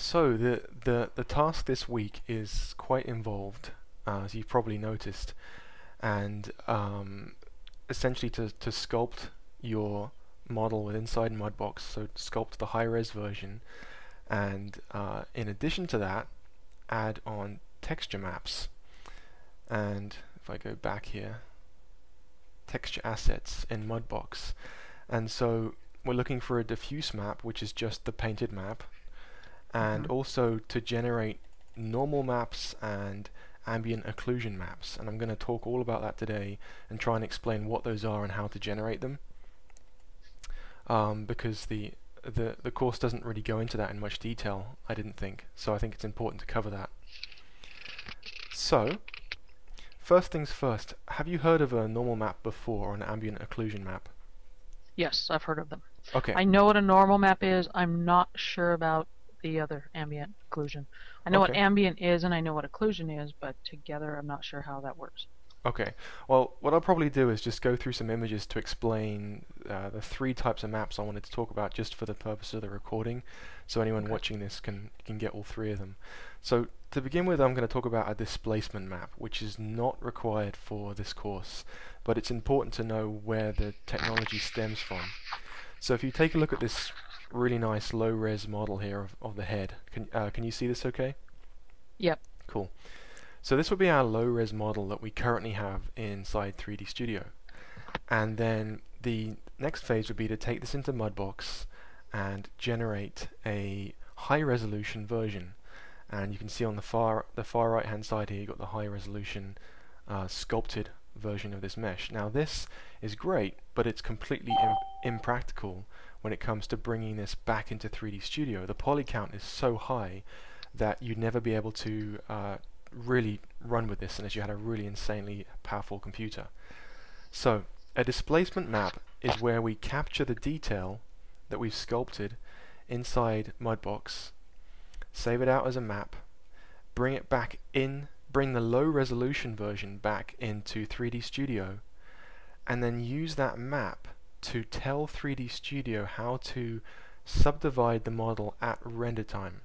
So the, the, the task this week is quite involved, uh, as you've probably noticed, and um, essentially to, to sculpt your model with inside Mudbox, so sculpt the high-res version, and uh, in addition to that, add on texture maps. And if I go back here, texture assets in Mudbox. And so we're looking for a diffuse map, which is just the painted map, and Mhm. also to generate normal maps and ambient occlusion maps. And I'm going to talk all about that today and try and explain what those are and how to generate them. Um, because the the the course doesn't really go into that in much detail, I didn't think. So I think it's important to cover that. So, first things first, have you heard of a normal map before or an ambient occlusion map? Yes, I've heard of them. Okay. I know what a normal map is. I'm not sure about the other ambient occlusion. I know what ambient is and I know what occlusion is, but together I'm not sure how that works. Okay. Well, what I'll probably do is just go through some images to explain uh, the three types of maps I wanted to talk about just for the purpose of the recording, so anyone Okay. watching this can can get all three of them. So to begin with, I'm going to talk about a displacement map, which is not required for this course, but it's important to know where the technology stems from. So if you take a look at this really nice low-res model here of, of the head, can uh, can you see this okay? Yep. Cool. So this would be our low-res model that we currently have inside 3D Studio. And then the next phase would be to take this into Mudbox and generate a high-resolution version. And you can see on the far the far right-hand side here, you've got the high-resolution uh, sculpted version of this mesh. Now this is great, but it's completely Im impractical when it comes to bringing this back into 3D Studio. The poly count is so high that you'd never be able to uh, really run with this unless you had a really insanely powerful computer. So a displacement map is where we capture the detail that we've sculpted inside Mudbox, save it out as a map, bring it back in, bring the low resolution version back into 3D Studio, and then use that map to tell 3D Studio how to subdivide the model at render time.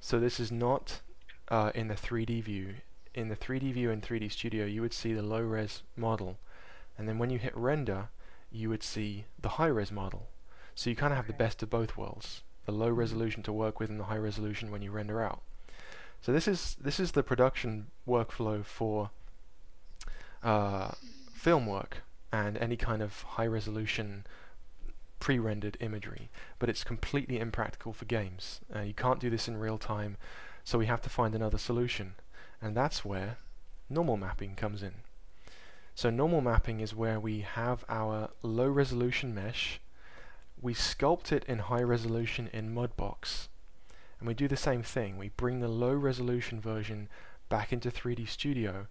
So this is not uh, in the 3D view. In the 3D view in 3D Studio, you would see the low-res model, and then when you hit render, you would see the high-res model. So you kind of have the best of both worlds: the low resolution to work with and the high resolution when you render out. So this is this is the production workflow for uh, film work and any kind of high resolution pre-rendered imagery, but it's completely impractical for games. Uh, you can't do this in real time, so we have to find another solution, and that's where normal mapping comes in. So normal mapping is where we have our low resolution mesh, we sculpt it in high resolution in Mudbox, and we do the same thing. We bring the low resolution version back into 3D Studio,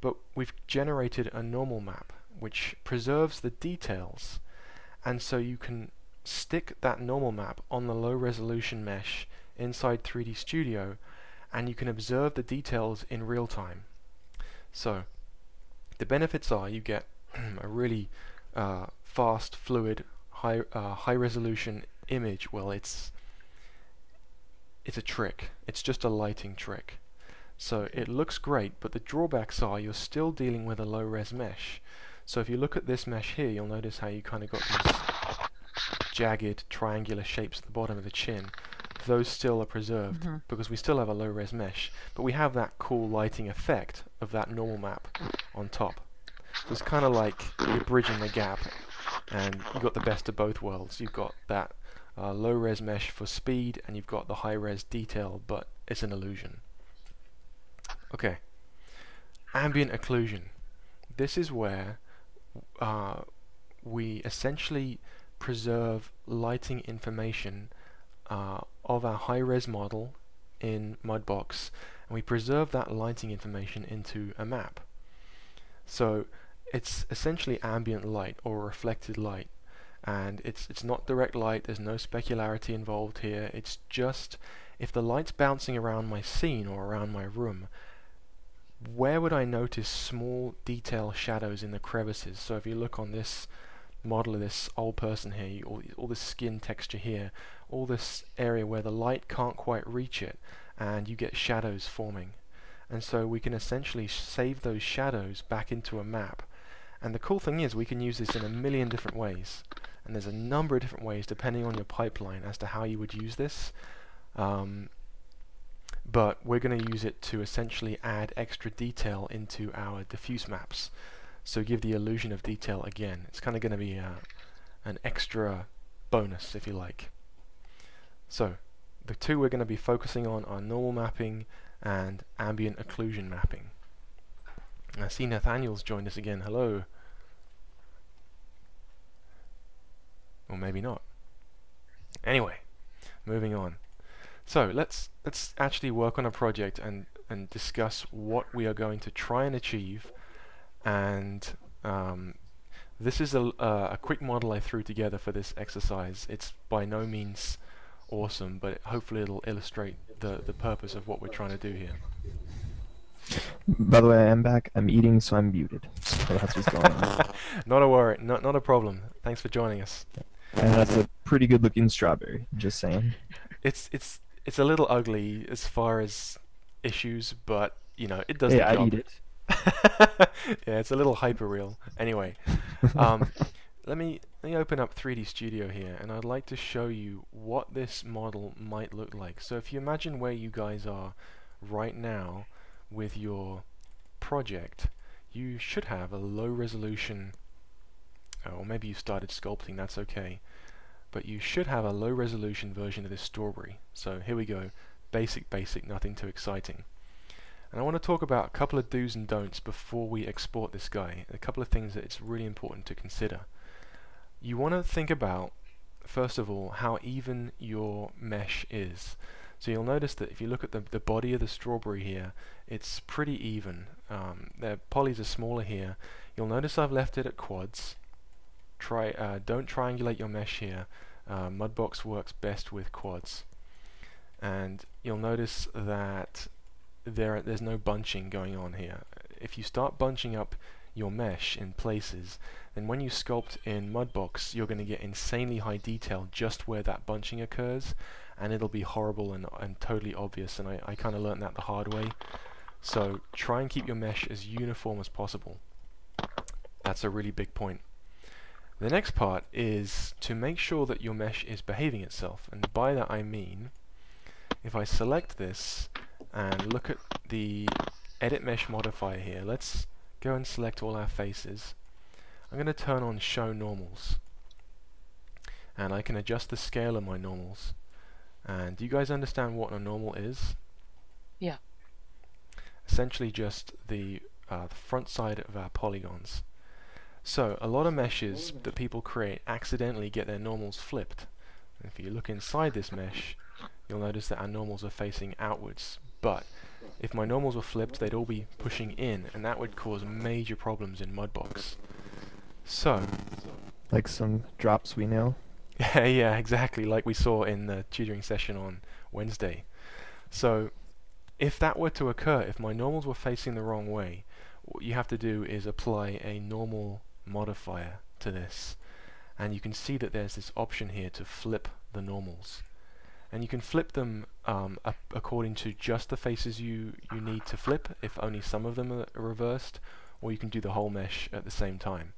but we've generated a normal map which preserves the details, and so you can stick that normal map on the low resolution mesh inside 3D Studio, and you can observe the details in real time. So, the benefits are you get a really uh, fast, fluid, high uh, high resolution image. Well, it's it's a trick. It's just a lighting trick. So it looks great, but the drawbacks are you're still dealing with a low res mesh. So if you look at this mesh here, you'll notice how you kind of got these jagged triangular shapes at the bottom of the chin. Those still are preserved Mhm. because we still have a low res mesh, but we have that cool lighting effect of that normal map on top. So it's kind of like you're bridging the gap, and you've got the best of both worlds. You've got that uh, low res mesh for speed, and you've got the high res detail, but it's an illusion. Okay, ambient occlusion. This is where uh, we essentially preserve lighting information uh, of our high res model in Mudbox, and we preserve that lighting information into a map. So it's essentially ambient light or reflected light and it's it's not direct light there's no specularity involved here it's just if the light's bouncing around my scene or around my room where would I notice small detail shadows in the crevices so if you look on this model of this old person here you, all, all this skin texture here all this area where the light can't quite reach it and you get shadows forming. And so we can essentially save those shadows back into a map. And the cool thing is we can use this in a million different ways. And there's a number of different ways depending on your pipeline as to how you would use this. Um, but we're going to use it to essentially add extra detail into our diffuse maps. So give the illusion of detail again. It's kind of going to be uh, an extra bonus, if you like. So the two we're going to be focusing on are normal mapping and ambient occlusion mapping. I see Nathaniel's joined us again. Hello. Or maybe not. Anyway, moving on. So let's let's actually work on a project and and discuss what we are going to try and achieve. And um, this is a, uh, a quick model I threw together for this exercise. It's by no means awesome, but hopefully it'll illustrate the the purpose of what we're trying to do here. By the way, I am back. I'm eating, so I'm muted. So that's what's going on. not a worry, not not a problem. Thanks for joining us. And that's a pretty good looking strawberry. Just saying. It's it's it's a little ugly as far as issues, but you know it does hey, the I job. eat it. yeah, it's a little hyper real. Anyway, um, let me let me open up 3D Studio here, and I'd like to show you what this model might look like. So if you imagine where you guys are right now with your project, you should have a low resolution, or maybe you started sculpting, that's okay, but you should have a low resolution version of this strawberry. So here we go, basic basic, nothing too exciting. And I want to talk about a couple of do's and don'ts before we export this guy, a couple of things that it's really important to consider. You want to think about, first of all, how even your mesh is. So you'll notice that if you look at the, the body of the strawberry here, it's pretty even. Um, the polys are smaller here. You'll notice I've left it at quads. Try, uh, don't triangulate your mesh here. Uh, Mudbox works best with quads. And you'll notice that there there's no bunching going on here. If you start bunching up your mesh in places, then when you sculpt in Mudbox, you're going to get insanely high detail just where that bunching occurs, and it'll be horrible and, and totally obvious, and I, I kind of learned that the hard way. So try and keep your mesh as uniform as possible. That's a really big point. The next part is to make sure that your mesh is behaving itself, and by that I mean, if I select this, and look at the edit mesh modifier here. Let's go and select all our faces. I'm going to turn on show normals and I can adjust the scale of my normals. And do you guys understand what a normal is? Yeah. Essentially just the, uh, the front side of our polygons. So a lot of meshes that people create accidentally get their normals flipped. if you look inside this mesh, you'll notice that our normals are facing outwards but if my normals were flipped, they'd all be pushing in, and that would cause major problems in Mudbox. So, Like some drops we know. yeah, yeah, exactly, like we saw in the tutoring session on Wednesday. So, if that were to occur, if my normals were facing the wrong way, what you have to do is apply a normal modifier to this. And you can see that there's this option here to flip the normals and you can flip them um, according to just the faces you, you need to flip if only some of them are reversed or you can do the whole mesh at the same time.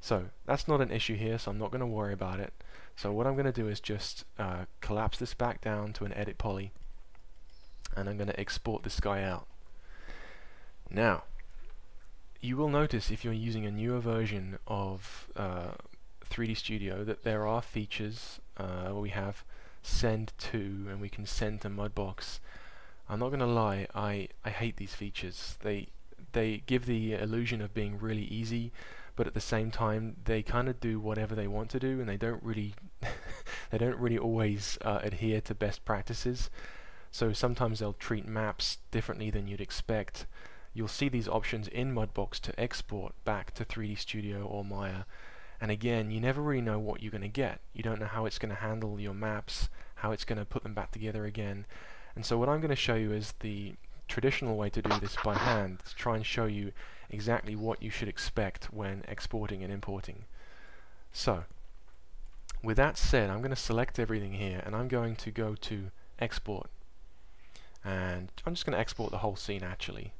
So that's not an issue here so I'm not going to worry about it. So what I'm going to do is just uh, collapse this back down to an edit poly and I'm going to export this guy out. Now you will notice if you're using a newer version of uh, 3D Studio that there are features uh, we have send to and we can send to Mudbox. I'm not gonna lie, I, I hate these features. They they give the illusion of being really easy, but at the same time they kind of do whatever they want to do, and they don't really they don't really always uh, adhere to best practices. So sometimes they'll treat maps differently than you'd expect. You'll see these options in Mudbox to export back to 3D Studio or Maya, and again, you never really know what you're going to get. You don't know how it's going to handle your maps, how it's going to put them back together again. And so what I'm going to show you is the traditional way to do this by hand, to try and show you exactly what you should expect when exporting and importing. So, with that said, I'm going to select everything here and I'm going to go to export. And I'm just going to export the whole scene actually.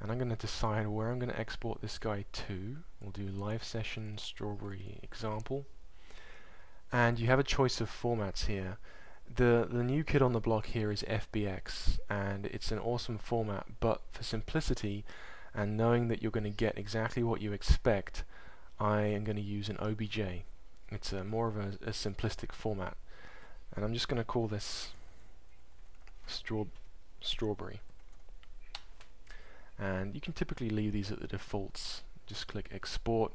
And I'm going to decide where I'm going to export this guy to. We'll do live session strawberry example. And you have a choice of formats here. The, the new kid on the block here is FBX and it's an awesome format but for simplicity and knowing that you're going to get exactly what you expect I am going to use an OBJ. It's a more of a, a simplistic format and I'm just going to call this straw strawberry and you can typically leave these at the defaults just click export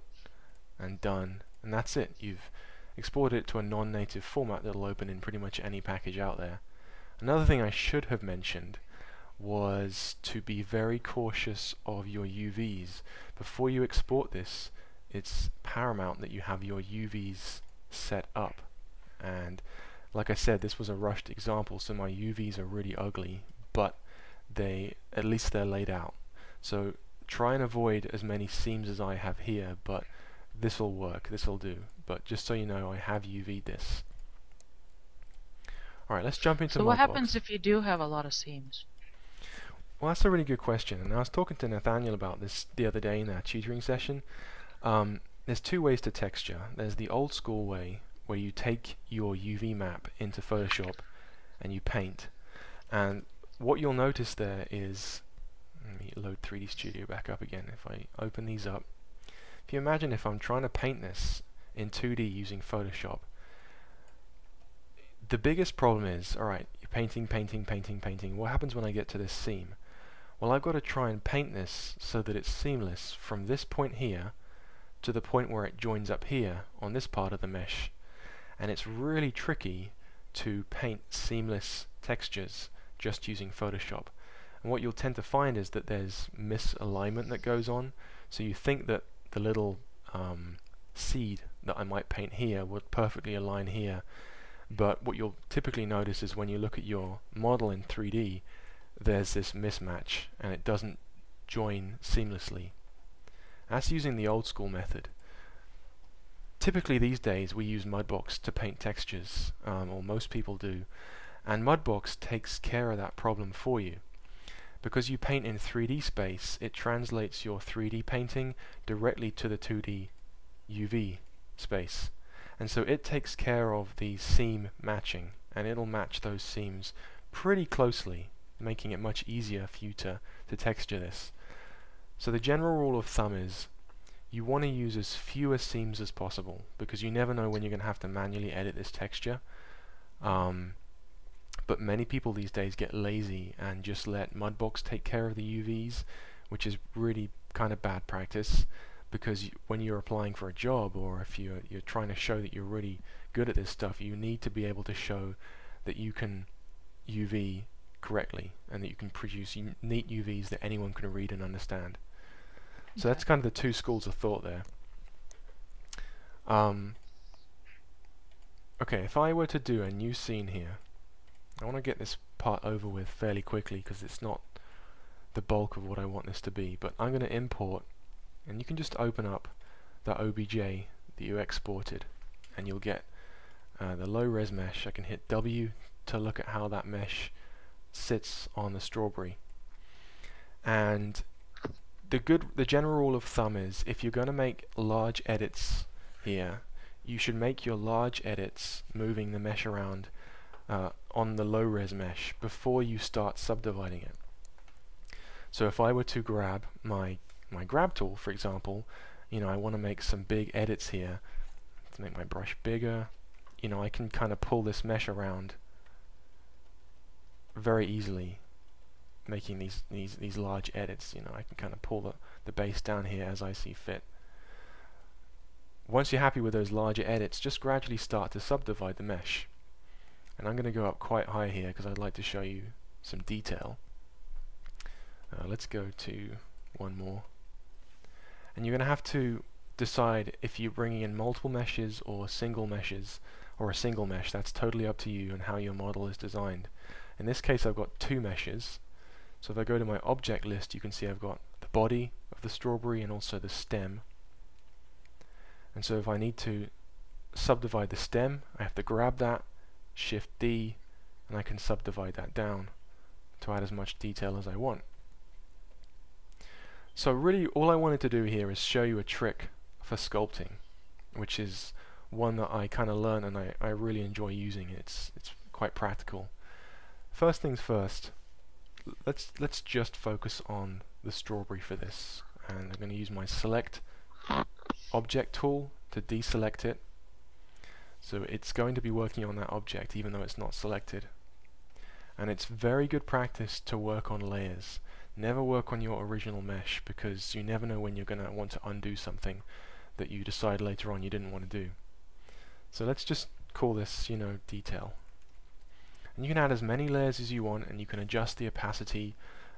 and done and that's it you've exported it to a non-native format that'll open in pretty much any package out there. Another thing I should have mentioned was to be very cautious of your UVs. Before you export this, it's paramount that you have your UVs set up. And like I said, this was a rushed example, so my UVs are really ugly, but they at least they're laid out. So try and avoid as many seams as I have here, but this will work, this will do. But just so you know, I have UV'd this. Alright, let's jump into So what happens if you do have a lot of seams? Well, that's a really good question, and I was talking to Nathaniel about this the other day in our tutoring session. Um, there's two ways to texture. There's the old school way, where you take your UV map into Photoshop and you paint. And what you'll notice there is, let me load 3D Studio back up again. If I open these up, if you imagine if I'm trying to paint this in 2D using Photoshop, the biggest problem is, alright, you're painting, painting, painting, painting. What happens when I get to this seam? Well, I've got to try and paint this so that it's seamless from this point here to the point where it joins up here on this part of the mesh. And it's really tricky to paint seamless textures just using Photoshop. And what you'll tend to find is that there's misalignment that goes on. So you think that the little um, seed that I might paint here would perfectly align here. But what you'll typically notice is when you look at your model in 3D, there's this mismatch and it doesn't join seamlessly. That's using the old school method. Typically these days we use Mudbox to paint textures, um, or most people do, and Mudbox takes care of that problem for you. Because you paint in 3D space, it translates your 3D painting directly to the 2D UV space. And so it takes care of the seam matching, and it'll match those seams pretty closely, making it much easier for you to, to texture this. So the general rule of thumb is you want to use as fewer seams as possible because you never know when you're going to have to manually edit this texture. Um, but many people these days get lazy and just let Mudbox take care of the UVs, which is really kind of bad practice because you, when you're applying for a job or if you're, you're trying to show that you're really good at this stuff, you need to be able to show that you can UV correctly and that you can produce neat UVs that anyone can read and understand. So that's kind of the two schools of thought there. Um, okay, if I were to do a new scene here, I want to get this part over with fairly quickly because it's not the bulk of what I want this to be, but I'm going to import and you can just open up the OBJ that you exported and you'll get uh, the low res mesh. I can hit W to look at how that mesh sits on the strawberry and the good the general rule of thumb is if you're going to make large edits here you should make your large edits moving the mesh around uh, on the low res mesh before you start subdividing it so if I were to grab my my grab tool for example you know I want to make some big edits here to make my brush bigger you know I can kind of pull this mesh around very easily making these, these, these large edits. You know, I can kind of pull the, the base down here as I see fit. Once you're happy with those larger edits, just gradually start to subdivide the mesh. And I'm going to go up quite high here because I'd like to show you some detail. Uh, let's go to one more. And you're going to have to decide if you're bringing in multiple meshes or single meshes or a single mesh. That's totally up to you and how your model is designed. In this case I've got two meshes. So if I go to my object list you can see I've got the body of the strawberry and also the stem. And so if I need to subdivide the stem, I have to grab that, Shift D, and I can subdivide that down to add as much detail as I want. So really all I wanted to do here is show you a trick for sculpting, which is one that I kind of learned and I, I really enjoy using. It's it's quite practical. First things first, let's let's just focus on the strawberry for this, and I'm going to use my select object tool to deselect it. So it's going to be working on that object even though it's not selected. And it's very good practice to work on layers. Never work on your original mesh because you never know when you're going to want to undo something that you decide later on you didn't want to do. So let's just call this, you know, detail. And you can add as many layers as you want and you can adjust the opacity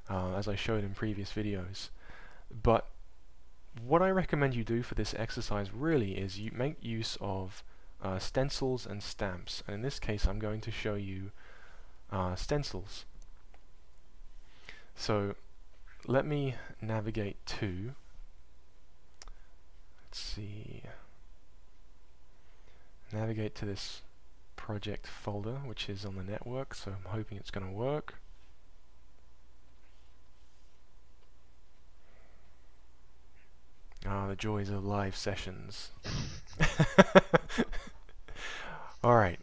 uh, as I showed in previous videos. But what I recommend you do for this exercise really is you make use of uh, stencils and stamps. And in this case I'm going to show you uh, stencils. So let me navigate to, let's see, navigate to this project folder which is on the network so I'm hoping it's going to work. Ah, the joys of live sessions. Alright.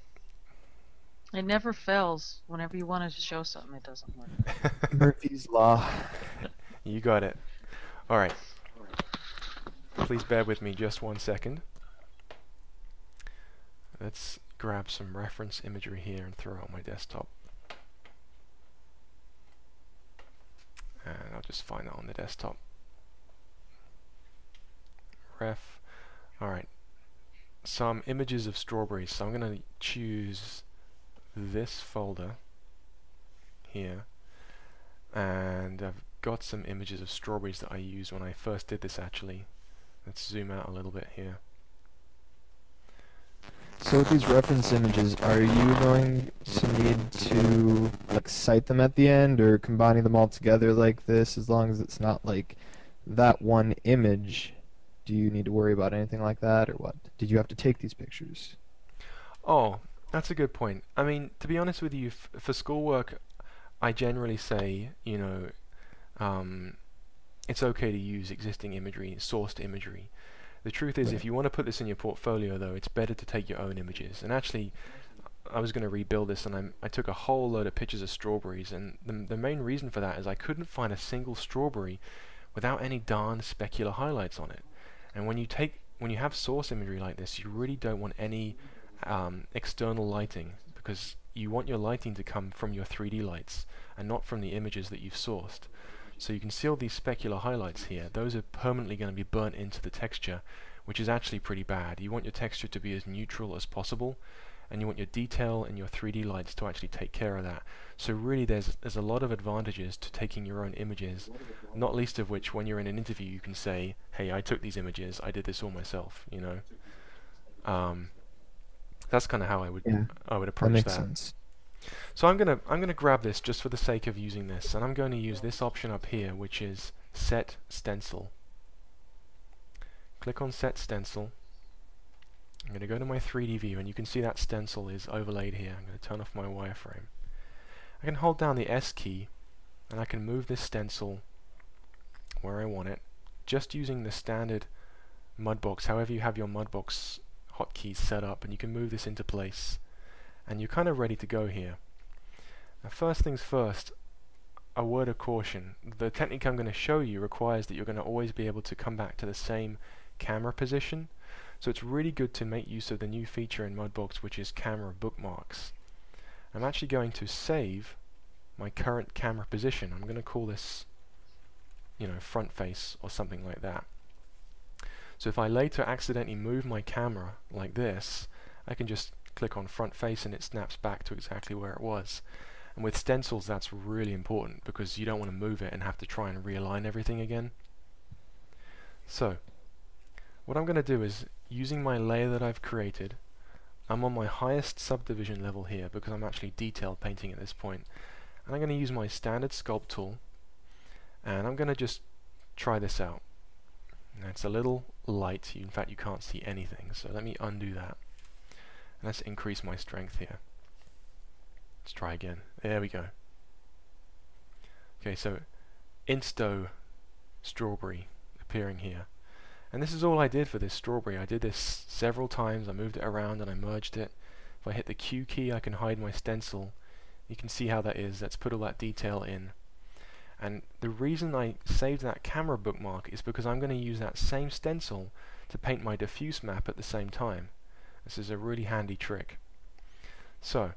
It never fails. Whenever you want to show something, it doesn't work. Murphy's Law. You got it. Alright. Please bear with me just one second. Let's grab some reference imagery here and throw it on my desktop. And I'll just find that on the desktop. Ref. Alright. Some images of strawberries. So I'm going to choose this folder here and I've got some images of strawberries that I used when I first did this actually. Let's zoom out a little bit here. So with these reference images, are you going to need to like cite them at the end or combining them all together like this as long as it's not like that one image? Do you need to worry about anything like that or what? Did you have to take these pictures? Oh, that's a good point. I mean, to be honest with you, for schoolwork, I generally say, you know, um, it's okay to use existing imagery, sourced imagery. The truth is, Right. if you want to put this in your portfolio, though, it's better to take your own images. And actually, I was going to rebuild this, and I'm, I took a whole load of pictures of strawberries, and the, the main reason for that is I couldn't find a single strawberry without any darn specular highlights on it. And when you take, when you have source imagery like this, you really don't want any um, external lighting because you want your lighting to come from your 3D lights and not from the images that you've sourced. So you can see all these specular highlights here. Those are permanently going to be burnt into the texture, which is actually pretty bad. You want your texture to be as neutral as possible, and you want your detail and your 3D lights to actually take care of that. So really there's there's a lot of advantages to taking your own images, not least of which when you're in an interview you can say, hey, I took these images, I did this all myself, you know. Um, that's kind of how I would Yeah, I would that approach makes that. sense. So I'm gonna I'm gonna grab this just for the sake of using this, and I'm going to use this option up here, which is Set Stencil. Click on Set Stencil. I'm going to go to my 3D view, and you can see that stencil is overlaid here. I'm going to turn off my wireframe. I can hold down the S key, and I can move this stencil where I want it, just using the standard Mudbox, however you have your Mudbox hotkeys set up, and you can move this into place and you're kind of ready to go here. Now first things first, a word of caution. The technique I'm going to show you requires that you're going to always be able to come back to the same camera position. So it's really good to make use of the new feature in Mudbox which is camera bookmarks. I'm actually going to save my current camera position. I'm going to call this you know front face or something like that. So if I later accidentally move my camera like this, I can just click on front face and it snaps back to exactly where it was. And with stencils that's really important because you don't want to move it and have to try and realign everything again. So, what I'm going to do is, using my layer that I've created, I'm on my highest subdivision level here because I'm actually detail painting at this. And I'm going to use my standard sculpt tool and I'm going to just try this out. It's a little light, in fact you can't see anything, so let me undo that. And Let's increase my strength here. Let's try again. There we go. Okay, so Insto strawberry appearing here. And this is all I did for this strawberry. I did this several times. I moved it around and I merged it. If I hit the Q key, I can hide my stencil. You can see how that is. Let's put all that detail in. And the reason I saved that camera bookmark is because I'm going to use that same stencil to paint my diffuse map at the same time. This is a really handy trick. So,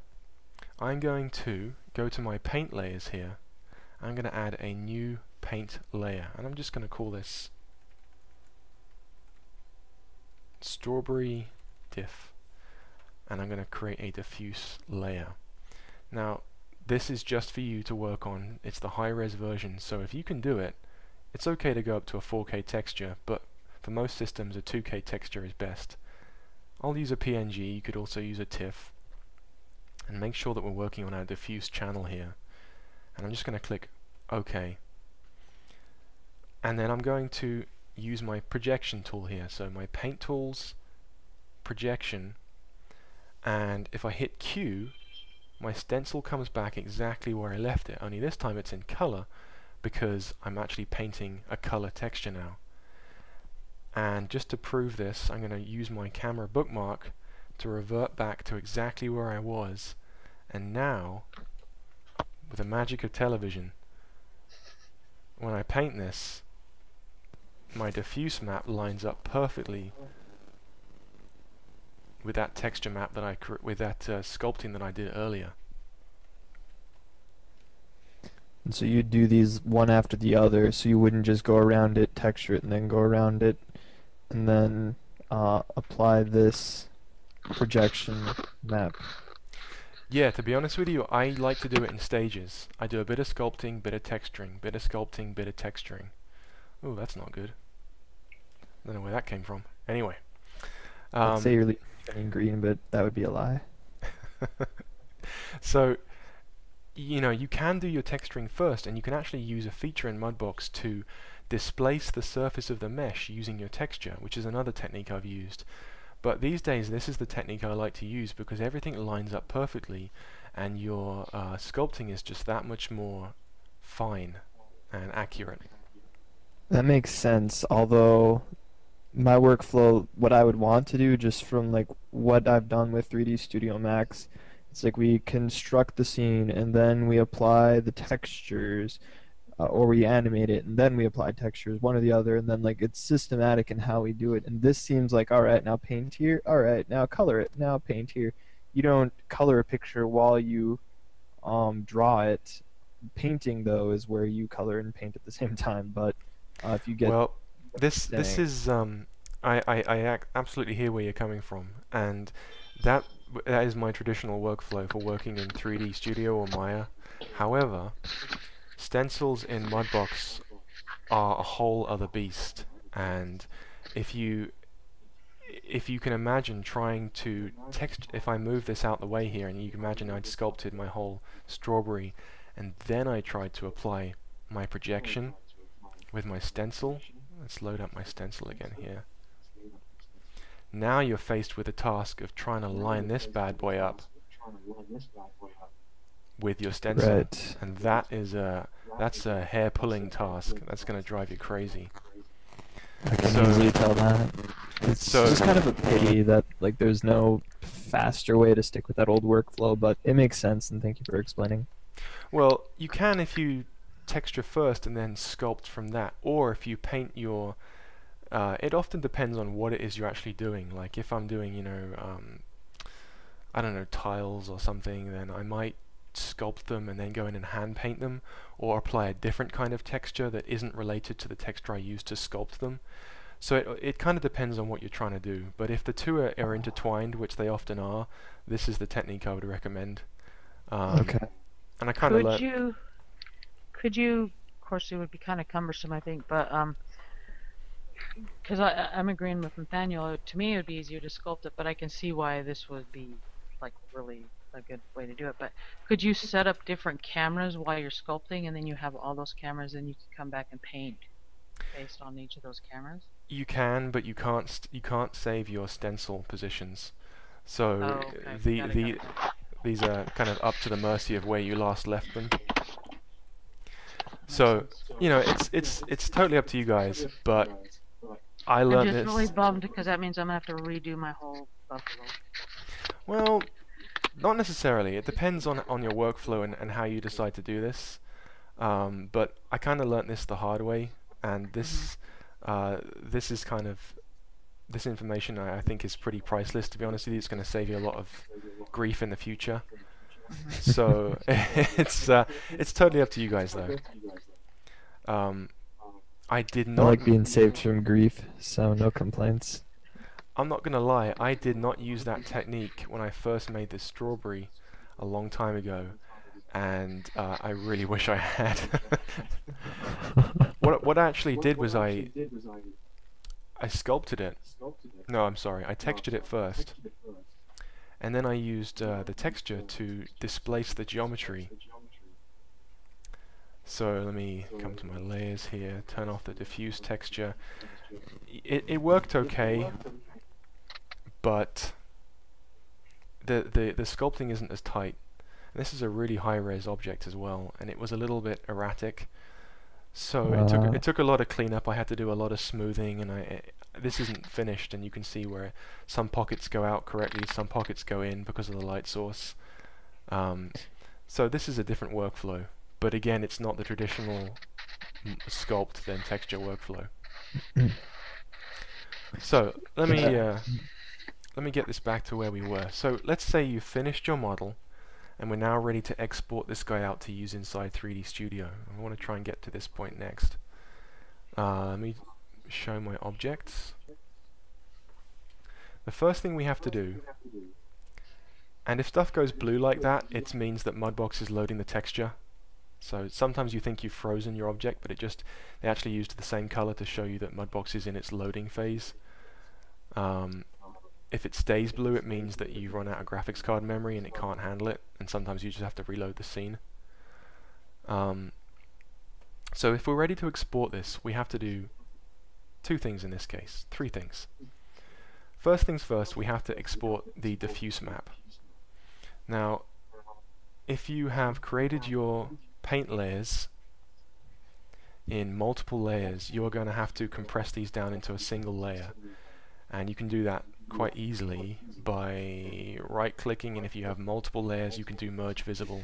I'm going to go to my paint layers here. I'm going to add a new paint layer. And I'm just going to call this strawberry diff. And I'm going to create a diffuse layer. Now, this is just for you to work on. It's the high-res version, so if you can do it, it's okay to go up to a 4K texture, but for most systems a 2K texture is best. I'll use a PNG, you could also use a TIFF, and make sure that we're working on our diffuse channel here. And I'm just going to click OK. And then I'm going to use my projection tool here. So my paint tools, projection, and if I hit Q, my stencil comes back exactly where I left it, only this time it's in color because I'm actually painting a color texture now. And just to prove this, I'm going to use my camera bookmark to revert back to exactly where I was. And now, with the magic of television, when I paint this, my diffuse map lines up perfectly with that texture map that I with that uh, sculpting that I did earlier. And so you do these one after the other, so you wouldn't just go around it, texture it, and then go around it, and then uh, apply this projection map. Yeah, to be honest with you, I like to do it in stages. I do a bit of sculpting, bit of texturing, bit of sculpting, bit of texturing. Oh, that's not good. I don't know where that came from. Anyway. Um, I'd say you're leaving green, but that would be a lie. so, you know, you can do your texturing first, and you can actually use a feature in Mudbox to displace the surface of the mesh using your texture, which is another technique I've used. But these days, this is the technique I like to use because everything lines up perfectly, and your uh, sculpting is just that much more fine and accurate. That makes sense. Although my workflow, what I would want to do, just from like what I've done with 3D Studio Max, it's like we construct the scene and then we apply the textures uh, or we animate it and then we apply textures, one or the other, and then like it's systematic in how we do it. And this seems like all right, now paint here, all right, now color it, now paint here. You don't color a picture while you um, draw it. Painting though is where you color and paint at the same time. But uh, if you get well, this dang. this is um, I I, I absolutely hear where you're coming from, and that that is my traditional workflow for working in 3D Studio or Maya. However, stencils in Mudbox are a whole other beast and if you if you can imagine trying to text if I move this out the way here and you can imagine I'd sculpted my whole strawberry and then I tried to apply my projection with my stencil let's load up my stencil again here now you're faced with the task of trying to line this bad boy up with your stencil, right. and that is a that's a hair pulling task. That's going to drive you crazy. I can so, easily tell that. It's so, just kind of a pity that like there's no faster way to stick with that old workflow, but it makes sense, and thank you for explaining. Well, you can if you texture first and then sculpt from that, or if you paint your. Uh, it often depends on what it is you're actually doing. Like if I'm doing, you know, um, I don't know, tiles or something, then I might sculpt them and then go in and hand paint them or apply a different kind of texture that isn't related to the texture I used to sculpt them. So it, it kind of depends on what you're trying to do. But if the two are, are intertwined, which they often are, this is the technique I would recommend. Um, okay. And I kind of could you could you of course it would be kind of cumbersome I think but um because I'm agreeing with Nathaniel to me it would be easier to sculpt it but I can see why this would be like really a good way to do it. But could you set up different cameras while you're sculpting, and then you have all those cameras, and you can come back and paint based on each of those cameras? You can, but you can't. you can't save your stencil positions. So Oh, okay. the the these are kind of up to the mercy of where you last left them. So you know it's it's it's totally up to you guys, but I I'm just this. really bummed because that means I'm gonna have to redo my whole buffalo. Well, not necessarily. It depends on on your workflow and, and how you decide to do this. Um, but I kind of learnt this the hard way, and this uh, this is kind of this information I, I think is pretty priceless. To be honest with you, it's going to save you a lot of grief in the future. so it's uh, it's totally up to you guys though. Um, I did not I like being saved from grief, so no complaints. I'm not gonna lie, I did not use that technique when I first made this strawberry a long time ago, and uh, I really wish I had. what what I actually did was I I sculpted it. No, I'm sorry, I textured it first, and then I used uh, the texture to displace the geometry. So let me come to my layers here, turn off the diffuse texture. It it worked okay, but the the the sculpting isn't as tight. And this is a really high res object as well, and it was a little bit erratic. So it took Uh. it took a lot of cleanup. I had to do a lot of smoothing, and I it, this isn't finished, and you can see where some pockets go out correctly, some pockets go in because of the light source. Um, so this is a different workflow, but again, it's not the traditional sculpt then texture workflow. so let me uh, let me get this back to where we were. So let's say you finished your model, and we're now ready to export this guy out to use inside 3D Studio. I want to try and get to this point next. Uh, let me show my objects. The first thing we have to do, and if stuff goes blue like that, it means that Mudbox is loading the texture. So sometimes you think you've frozen your object, but it just they actually used the same color to show you that Mudbox is in its loading phase. Um, if it stays blue, it means that you've run out of graphics card memory and it can't handle it, and sometimes you just have to reload the scene. Um, so if we're ready to export this, we have to do two things in this case, three things. First things first, we have to export the diffuse map. Now, if you have created your paint layers in multiple layers, you are going to have to compress these down into a single layer. And you can do that quite easily by right clicking and if you have multiple layers you can do merge visible.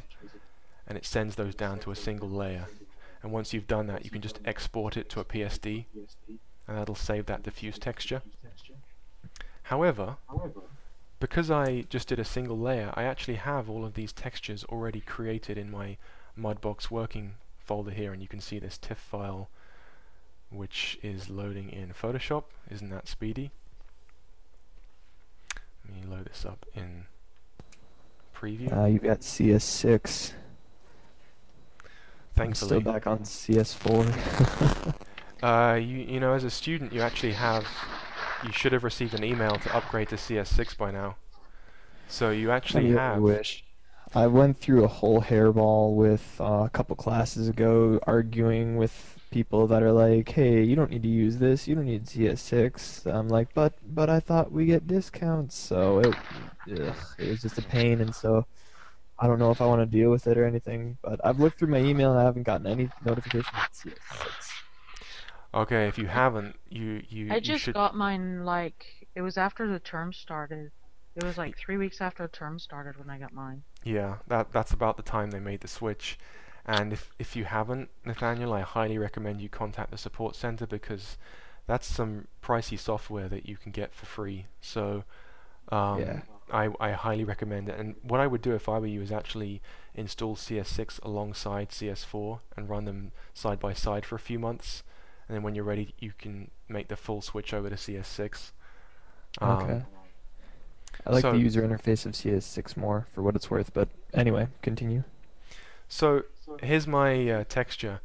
And it sends those down to a single layer. And once you've done that you can just export it to a PSD and that'll save that diffuse texture. However because I just did a single layer I actually have all of these textures already created in my Mudbox working folder here and you can see this TIFF file which is loading in Photoshop isn't that speedy let me load this up in preview. Uh, you've got CS6. I'm still back on CS4. uh, you you know, as a student, you actually have you should have received an email to upgrade to CS6 by now. So you actually I have. wish. I went through a whole hairball with uh, a couple classes ago, arguing with people that are like, "Hey, you don't need to use this. You don't need CS6." I'm like, "But, but I thought we get discounts." So it, ugh, it was just a pain, and so I don't know if I want to deal with it or anything. But I've looked through my email and I haven't gotten any notification on CS6. Okay, if you haven't, you you I you just should. got mine like it was after the term started. It was like three weeks after the term started when I got mine. Yeah, that that's about the time they made the switch. And if if you haven't, Nathaniel, I highly recommend you contact the support center because that's some pricey software that you can get for free. So um, Yeah. I I highly recommend it. And what I would do if I were you is actually install CS6 alongside CS4 and run them side by side for a few months. And then when you're ready, you can make the full switch over to CS6. Um, Okay. I like so- the user interface of CS6 more for what it's worth, but anyway, continue. So here's my uh, texture.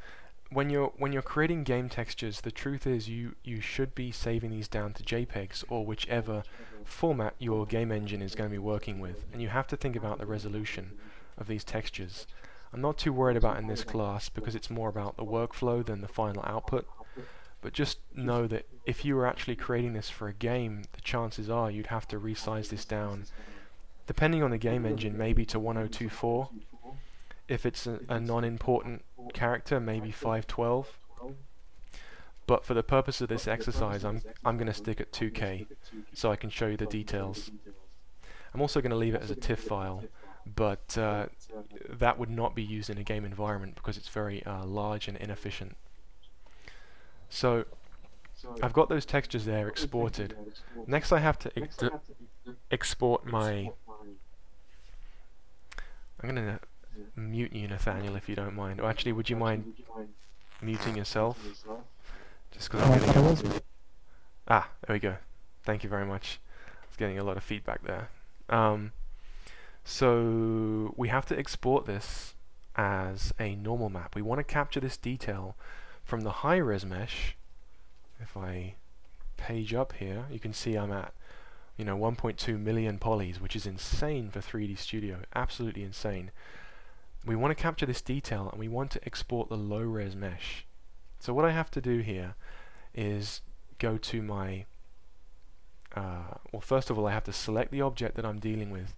When you're when you're creating game textures, the truth is you you should be saving these down to JPEGs or whichever format your game engine is going to be working with, and you have to think about the resolution of these textures. I'm not too worried about in this class because it's more about the workflow than the final output. But just know that if you were actually creating this for a game, the chances are you'd have to resize this down, depending on the game engine, maybe to 1024. If it's a, a non-important character, maybe 512. But for the purpose of this exercise, I'm I'm going to stick at 2K, so I can show you the details. I'm also going to leave it as a TIFF file, but uh, that would not be used in a game environment because it's very uh, large and inefficient. So I've got those textures there exported. Next I have to ex export my... I'm going to mute you Nathaniel if you don't mind. Or actually would you mind muting yourself? Just because I'm getting... Ah, there we go. Thank you very much. I was getting a lot of feedback there. Um, so we have to export this as a normal map. We want to capture this detail from the high-res mesh. If I page up here, you can see I'm at you know 1.2 million polys, which is insane for 3D Studio. Absolutely insane. We want to capture this detail and we want to export the low-res mesh. So what I have to do here is go to my uh, well first of all I have to select the object that I'm dealing with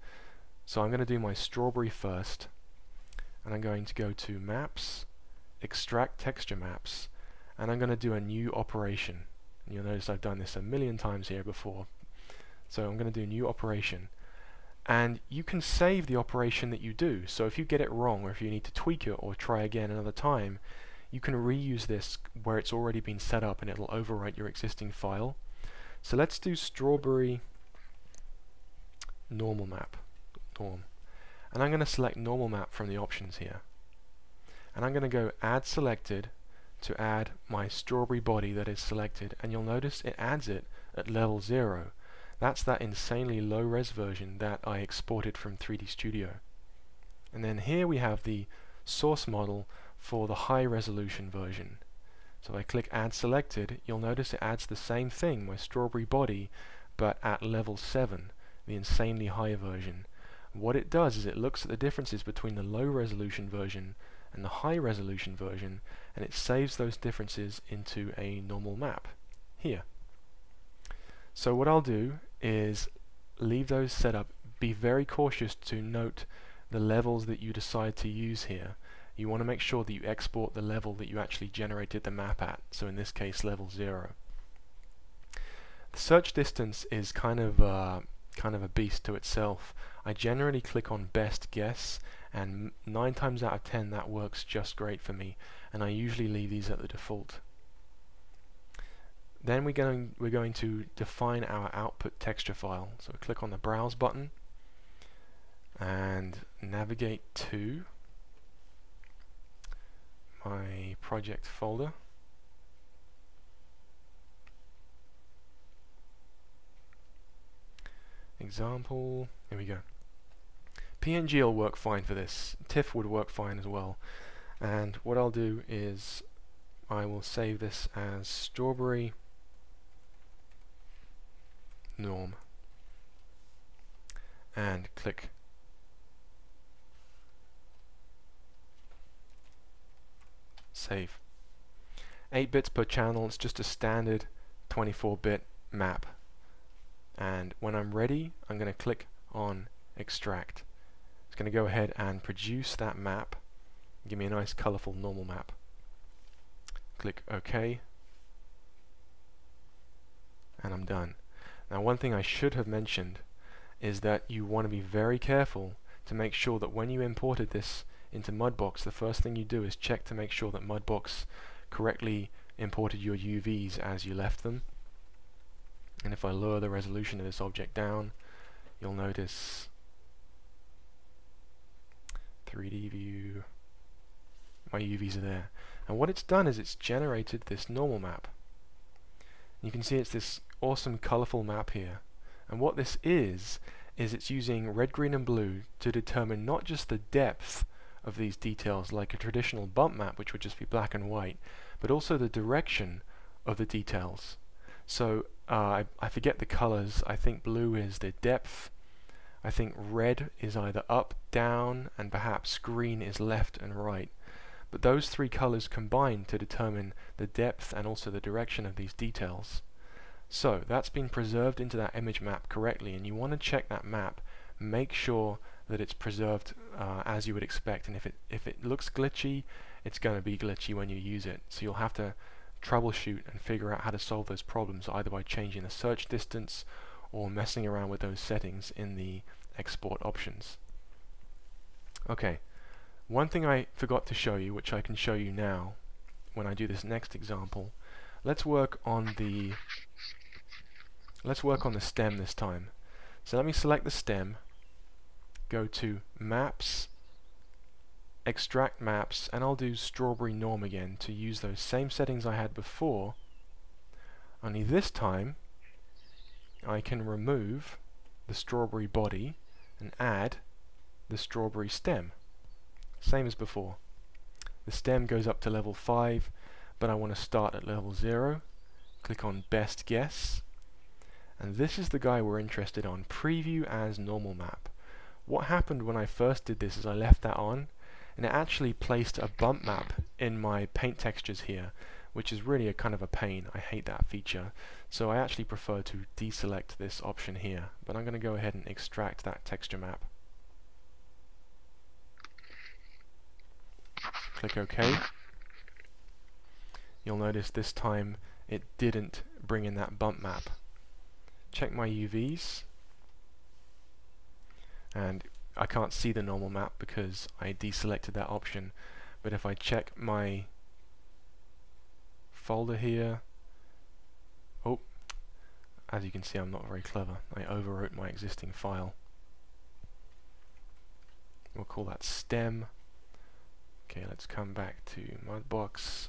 so I'm going to do my strawberry first and I'm going to go to maps extract texture maps and I'm going to do a new operation. And you'll notice I've done this a million times here before. So I'm going to do new operation. And you can save the operation that you do. So if you get it wrong or if you need to tweak it or try again another time you can reuse this where it's already been set up and it'll overwrite your existing file. So let's do strawberry normal map norm. And I'm going to select normal map from the options here and I'm going to go add selected to add my strawberry body that is selected. And you'll notice it adds it at level 0 that's that insanely low res version that I exported from 3D Studio. And then here we have the source model for the high resolution version. So if I click add selected you'll notice it adds the same thing my strawberry body but at level 7 the insanely high version. What it does is it looks at the differences between the low resolution version and the high resolution version and it saves those differences into a normal map here. So what I'll do is leave those set up. Be very cautious to note the levels that you decide to use here. You want to make sure that you export the level that you actually generated the map at, so in this case level 0. The search distance is kind of uh, kind of a beast to itself. I generally click on best guess and 9 times out of 10 that works just great for me and I usually leave these at the default. Then we're going, we're going to define our output texture file. So click on the browse button and navigate to my project folder example here we go PNG will work fine for this. TIFF would work fine as well. And what I'll do is I will save this as strawberry norm. And click save. 8 bits per channel. It's just a standard 24 bit map. And when I'm ready I'm going to click on extract it's going to go ahead and produce that map. Give me a nice colorful normal map. Click OK. And I'm done. Now one thing I should have mentioned is that you want to be very careful to make sure that when you imported this into Mudbox the first thing you do is check to make sure that Mudbox correctly imported your UVs as you left them. And if I lower the resolution of this object down you'll notice 3D view, my UVs are there. And what it's done is it's generated this normal map. You can see it's this awesome colorful map here. And what this is, is it's using red, green and blue to determine not just the depth of these details like a traditional bump map which would just be black and white, but also the direction of the details. So uh, I, I forget the colors, I think blue is the depth, I think red is either up, down, and perhaps green is left and right. but those three colors combine to determine the depth and also the direction of these details. So that's been preserved into that image map correctly and you want to check that map make sure that it's preserved uh, as you would expect and if it if it looks glitchy it's going to be glitchy when you use it so you'll have to troubleshoot and figure out how to solve those problems either by changing the search distance or messing around with those settings in the export options. Okay one thing I forgot to show you which I can show you now when I do this next example let's work on the let's work on the stem this time. So let me select the stem go to maps extract maps and I'll do strawberry norm again to use those same settings I had before. Only this time I can remove the strawberry body and add the strawberry stem. Same as before. The stem goes up to level 5 but I want to start at level 0 click on best guess. And this is the guy we're interested on. Preview as normal map. What happened when I first did this is I left that on and it actually placed a bump map in my paint textures here which is really a kind of a pain. I hate that feature. So I actually prefer to deselect this option here but I'm going to go ahead and extract that texture map. Click OK. You'll notice this time it didn't bring in that bump map. Check my UVs and I can't see the normal map because I deselected that option. But if I check my folder here. Oh as you can see I'm not very clever. I overwrote my existing file. We'll call that stem. Okay let's come back to Mudbox.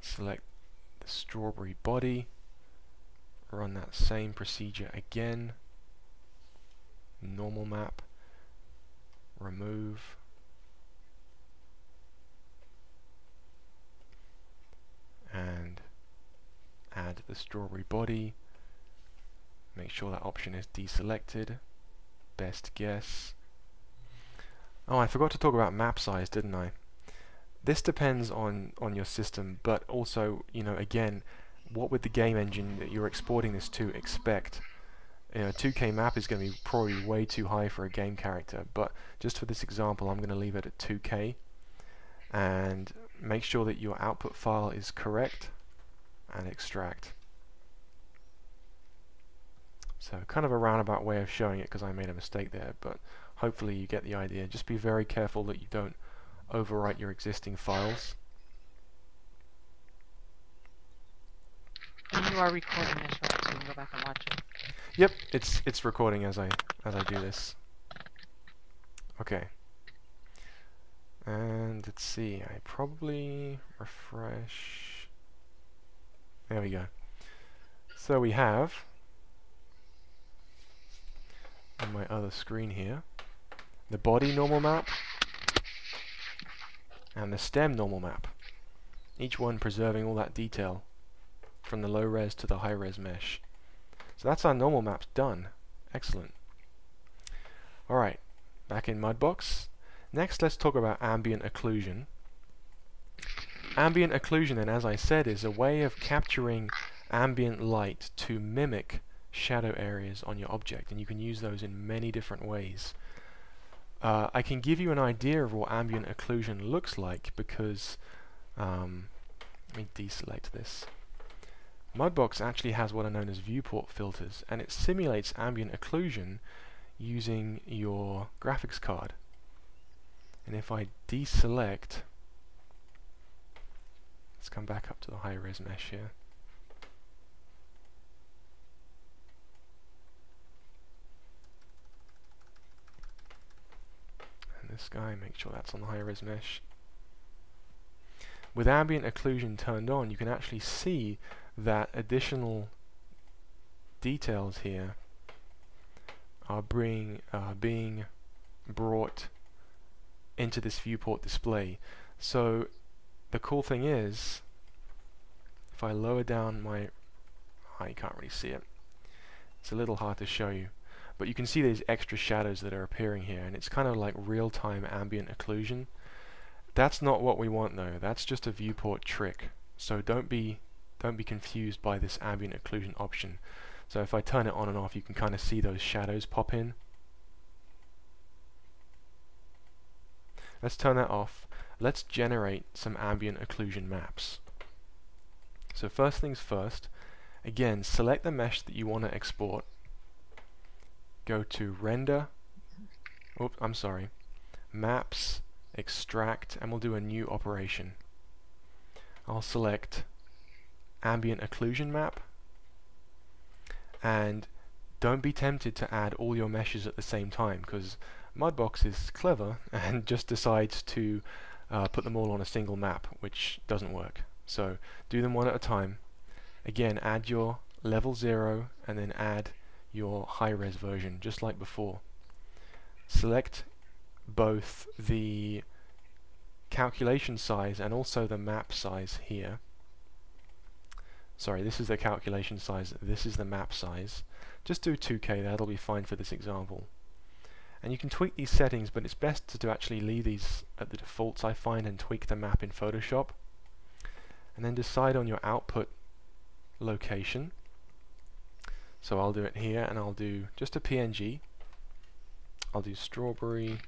Select the strawberry body. Run that same procedure again. Normal map, remove, and add the strawberry body, make sure that option is deselected, best guess. Oh, I forgot to talk about map size, didn't I? This depends on, on your system, but also, you know, again, what would the game engine that you're exporting this to expect? you know, 2K map is going to be probably way too high for a game character, but just for this example I'm going to leave it at 2K and make sure that your output file is correct and extract. So kind of a roundabout way of showing it because I made a mistake there, but hopefully you get the idea. Just be very careful that you don't overwrite your existing files. And you are recording this, right? So you can go back and watch it. Yep, it's it's recording as I as I do this. Okay. And let's see, I probably refresh. There we go. So we have on my other screen here the body normal map and the stem normal map. Each one preserving all that detail from the low res to the high res mesh. So that's our normal maps done. Excellent. Alright, back in Mudbox. Next let's talk about ambient occlusion. Ambient occlusion then, as I said, is a way of capturing ambient light to mimic shadow areas on your object, and you can use those in many different ways. Uh, I can give you an idea of what ambient occlusion looks like because um, let me deselect this. Mudbox actually has what are known as viewport filters and it simulates ambient occlusion using your graphics card. And if I deselect, let's come back up to the high res mesh here. And this guy, make sure that's on the high res mesh. With ambient occlusion turned on, you can actually see that additional details here are being, uh, being brought into this viewport display. So the cool thing is, if I lower down my, oh, you can't really see it. It's a little hard to show you. But you can see these extra shadows that are appearing here, and it's kind of like real-time ambient occlusion. That's not what we want though. That's just a viewport trick. So don't be don't be confused by this ambient occlusion option. So if I turn it on and off, you can kind of see those shadows pop in. Let's turn that off. Let's generate some ambient occlusion maps. So first things first, again, select the mesh that you want to export. Go to Render, oops, I'm sorry, Maps, Extract, and we'll do a new operation. I'll select Ambient Occlusion Map, and don't be tempted to add all your meshes at the same time, because Mudbox is clever and just decides to uh, put them all on a single map, which doesn't work. So do them one at a time. Again, add your level 0 and then add your high-res version, just like before. Select both the calculation size and also the map size here. Sorry, this is the calculation size, this is the map size. Just do 2K, that'll be fine for this example. And you can tweak these settings, but it's best to, to actually leave these at the defaults I find and tweak the map in Photoshop. And then decide on your output location. So I'll do it here and I'll do just a PNG. I'll do strawberry,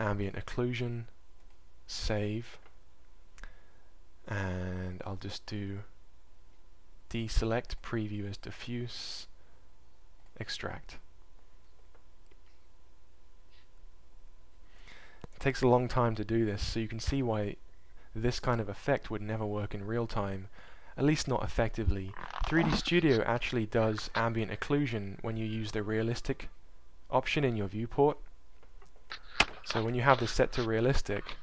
ambient occlusion, save, and I'll just do deselect, preview as diffuse, extract. It takes a long time to do this, so you can see why this kind of effect would never work in real time, at least not effectively. 3D Studio actually does ambient occlusion when you use the realistic option in your viewport. So when you have this set to realistic,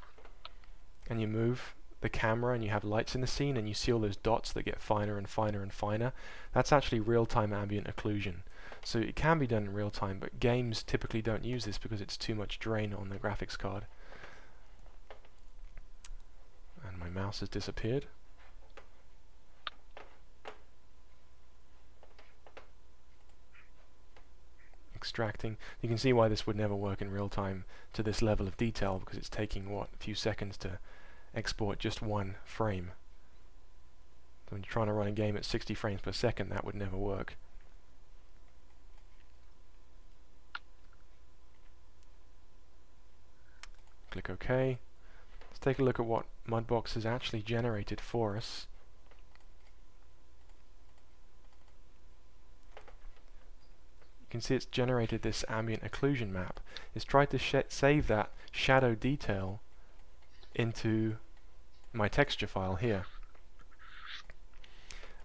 and you move the camera and you have lights in the scene and you see all those dots that get finer and finer and finer, that's actually real-time ambient occlusion. So it can be done in real time, but games typically don't use this because it's too much drain on the graphics card. And my mouse has disappeared. Extracting. You can see why this would never work in real time to this level of detail because it's taking, what, a few seconds to export just one frame. So when you're trying to run a game at 60 frames per second, that would never work. Click OK. Let's take a look at what Mudbox has actually generated for us. You can see it's generated this ambient occlusion map. It's tried to save that shadow detail into my texture file here.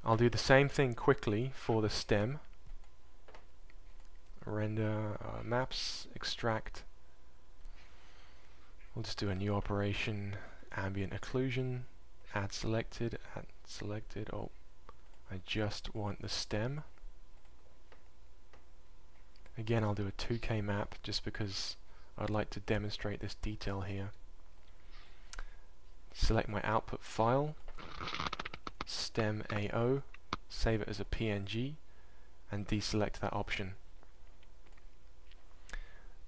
I'll do the same thing quickly for the stem. Render uh, maps, extract, We'll just do a new operation, ambient occlusion, add selected, add selected, oh, I just want the stem. Again, I'll do a 2K map just because I'd like to demonstrate this detail here. Select my output file, stem AO, save it as a PNG, and deselect that option.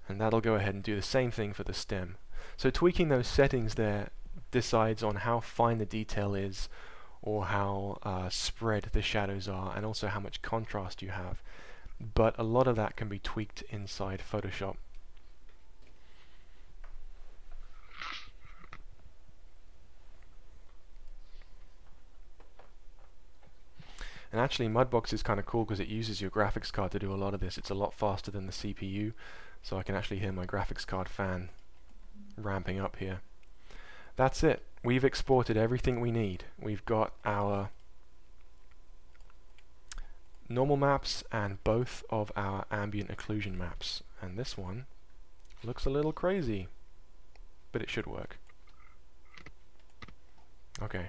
And that'll go ahead and do the same thing for the stem. So tweaking those settings there decides on how fine the detail is or how uh, spread the shadows are and also how much contrast you have. But a lot of that can be tweaked inside Photoshop. And actually Mudbox is kind of cool because it uses your graphics card to do a lot of this. It's a lot faster than the CPU, so I can actually hear my graphics card fan ramping up here. That's it. We've exported everything we need. We've got our normal maps and both of our ambient occlusion maps. And this one looks a little crazy, but it should work. Okay.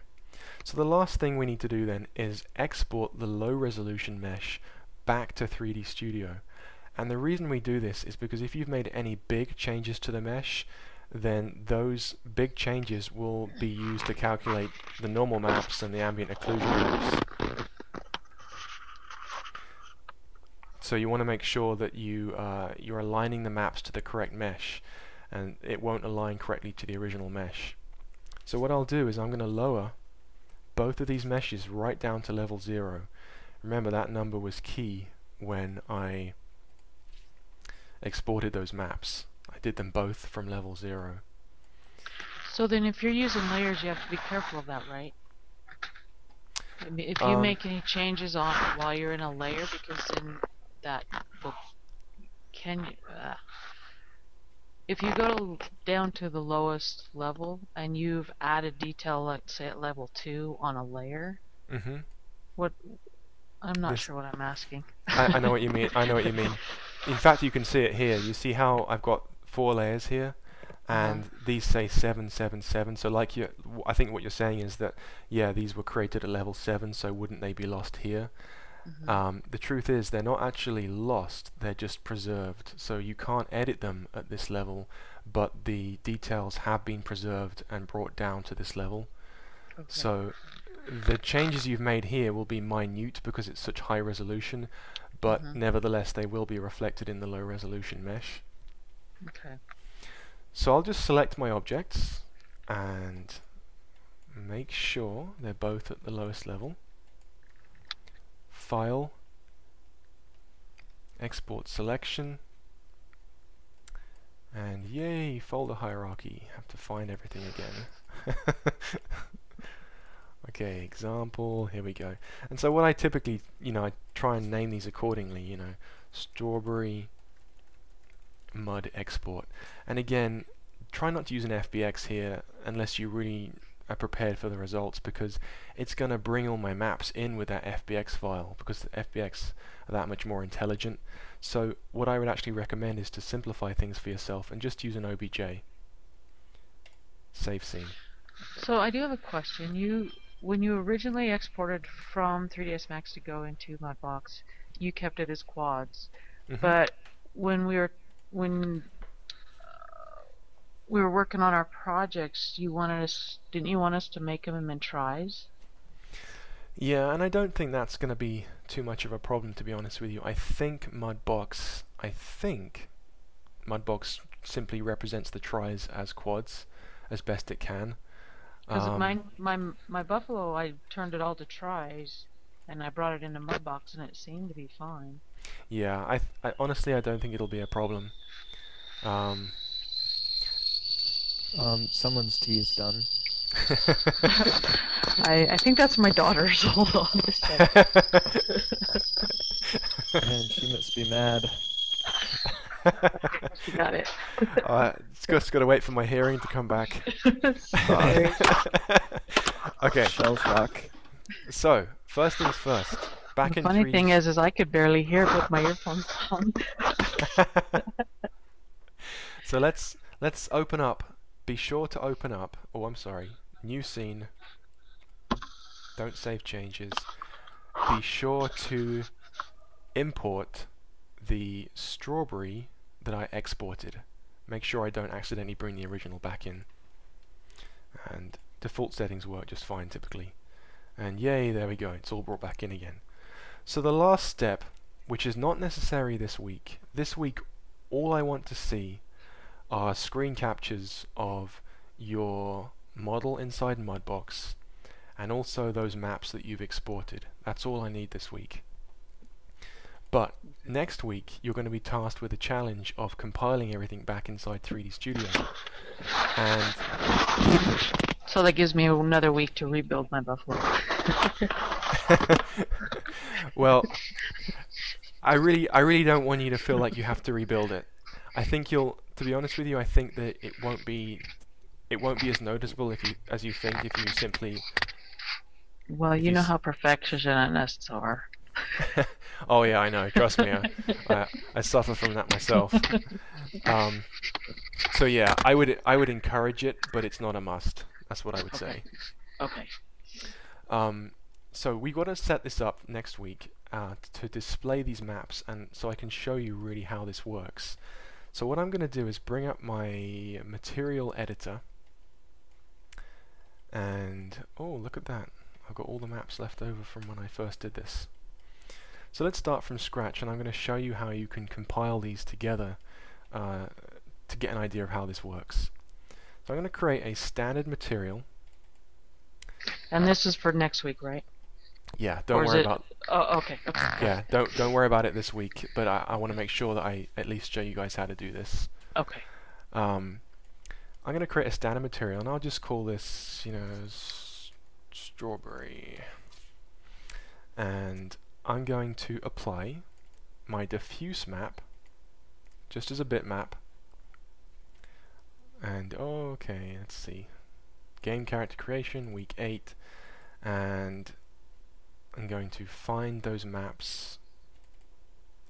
So the last thing we need to do then is export the low resolution mesh back to 3D Studio. And the reason we do this is because if you've made any big changes to the mesh, then those big changes will be used to calculate the normal maps and the ambient occlusion maps. So you want to make sure that you uh, you're aligning the maps to the correct mesh. and it won't align correctly to the original mesh. So what I'll do is I'm going to lower both of these meshes right down to level 0. Remember that number was key when I exported those maps. Did them both from level 0. So then if you're using layers, you have to be careful of that, right? If you Um, make any changes on while you're in a layer, because then that will, can you, uh, if you go down to the lowest level and you've added detail, let's say at level 2 on a layer, hmm what, I'm not This- sure what I'm asking. I, I know what you mean. I know what you mean. In fact, you can see it here. You see how I've got four layers here, and these say seven, seven, seven. So, like you, I think what you're saying is that yeah, these were created at level seven. So, wouldn't they be lost here? Mhm. Um, the truth is, they're not actually lost. They're just preserved. So you can't edit them at this level, but the details have been preserved and brought down to this level. Okay. So the changes you've made here will be minute because it's such high resolution, but Mhm. nevertheless they will be reflected in the low resolution mesh. Okay. So I'll just select my objects and make sure they're both at the lowest level. File, export selection, and yay, folder hierarchy. Have to find everything again. okay, example, here we go. And so what I typically, you know, I try and name these accordingly, you know, strawberry mud export. And again, try not to use an FBX here unless you really are prepared for the results because it's going to bring all my maps in with that FBX file because the FBX are that much more intelligent. So what I would actually recommend is to simplify things for yourself and just use an OBJ. Save scene. So I do have a question. You, when you originally exported from 3ds Max to go into Mudbox, you kept it as quads. Mhm. But when we were when uh, we were working on our projects, you wanted us, didn't you want us to make them in tris? Yeah, and I don't think that's going to be too much of a problem, to be honest with you. I think Mudbox, I think Mudbox simply represents the tris as quads as best it can. Because Um, my my my Buffalo, I turned it all to tris, and I brought it into Mudbox, and it seemed to be fine. Yeah, I, th- I honestly I don't think it'll be a problem. Um, Um, someone's tea is done. I I think that's my daughter's. Hold on a second. And she must be mad. She got it. uh, it's just got to wait for my hearing to come back. Okay, Shell shock. so first things first. Back the funny 3D thing is, is I could barely hear it with my earphones on. so let's let's open up. Be sure to open up. Oh, I'm sorry. New scene. Don't save changes. Be sure to import the strawberry that I exported. Make sure I don't accidentally bring the original back in. And default settings work just fine typically. And yay, there we go. It's all brought back in again. So the last step, which is not necessary this week. This week all I want to see are screen captures of your model inside Mudbox and also those maps that you've exported. That's all I need this week. But next week you're going to be tasked with the challenge of compiling everything back inside 3D Studio. And So that gives me another week to rebuild my Buffalo. well, I really, I really don't want you to feel like you have to rebuild it. I think you'll, to be honest with you, I think that it won't be, it won't be as noticeable if you, as you think, if you simply. Well, you know how perfectionists are. oh yeah, I know. Trust me, I, I, I suffer from that myself. Um, so yeah, I would, I would encourage it, but it's not a must. That's what I would say. Okay. Um, so we got to set this up next week uh, to display these maps, and so I can show you really how this works. So what I'm going to do is bring up my material editor, and oh look at that! I've got all the maps left over from when I first did this. So let's start from scratch, and I'm going to show you how you can compile these together uh, to get an idea of how this works. So I'm going to create a standard material. And this is for next week, right? Yeah, don't worry it- about Oh, okay. okay. yeah, don't don't worry about it this week. But I, I want to make sure that I at least show you guys how to do this. Okay. Um, I'm going to create a standard material, and I'll just call this, you know, strawberry. And I'm going to apply my diffuse map, just as a bitmap. And okay, let's see, game character creation, week eight, and I'm going to find those maps.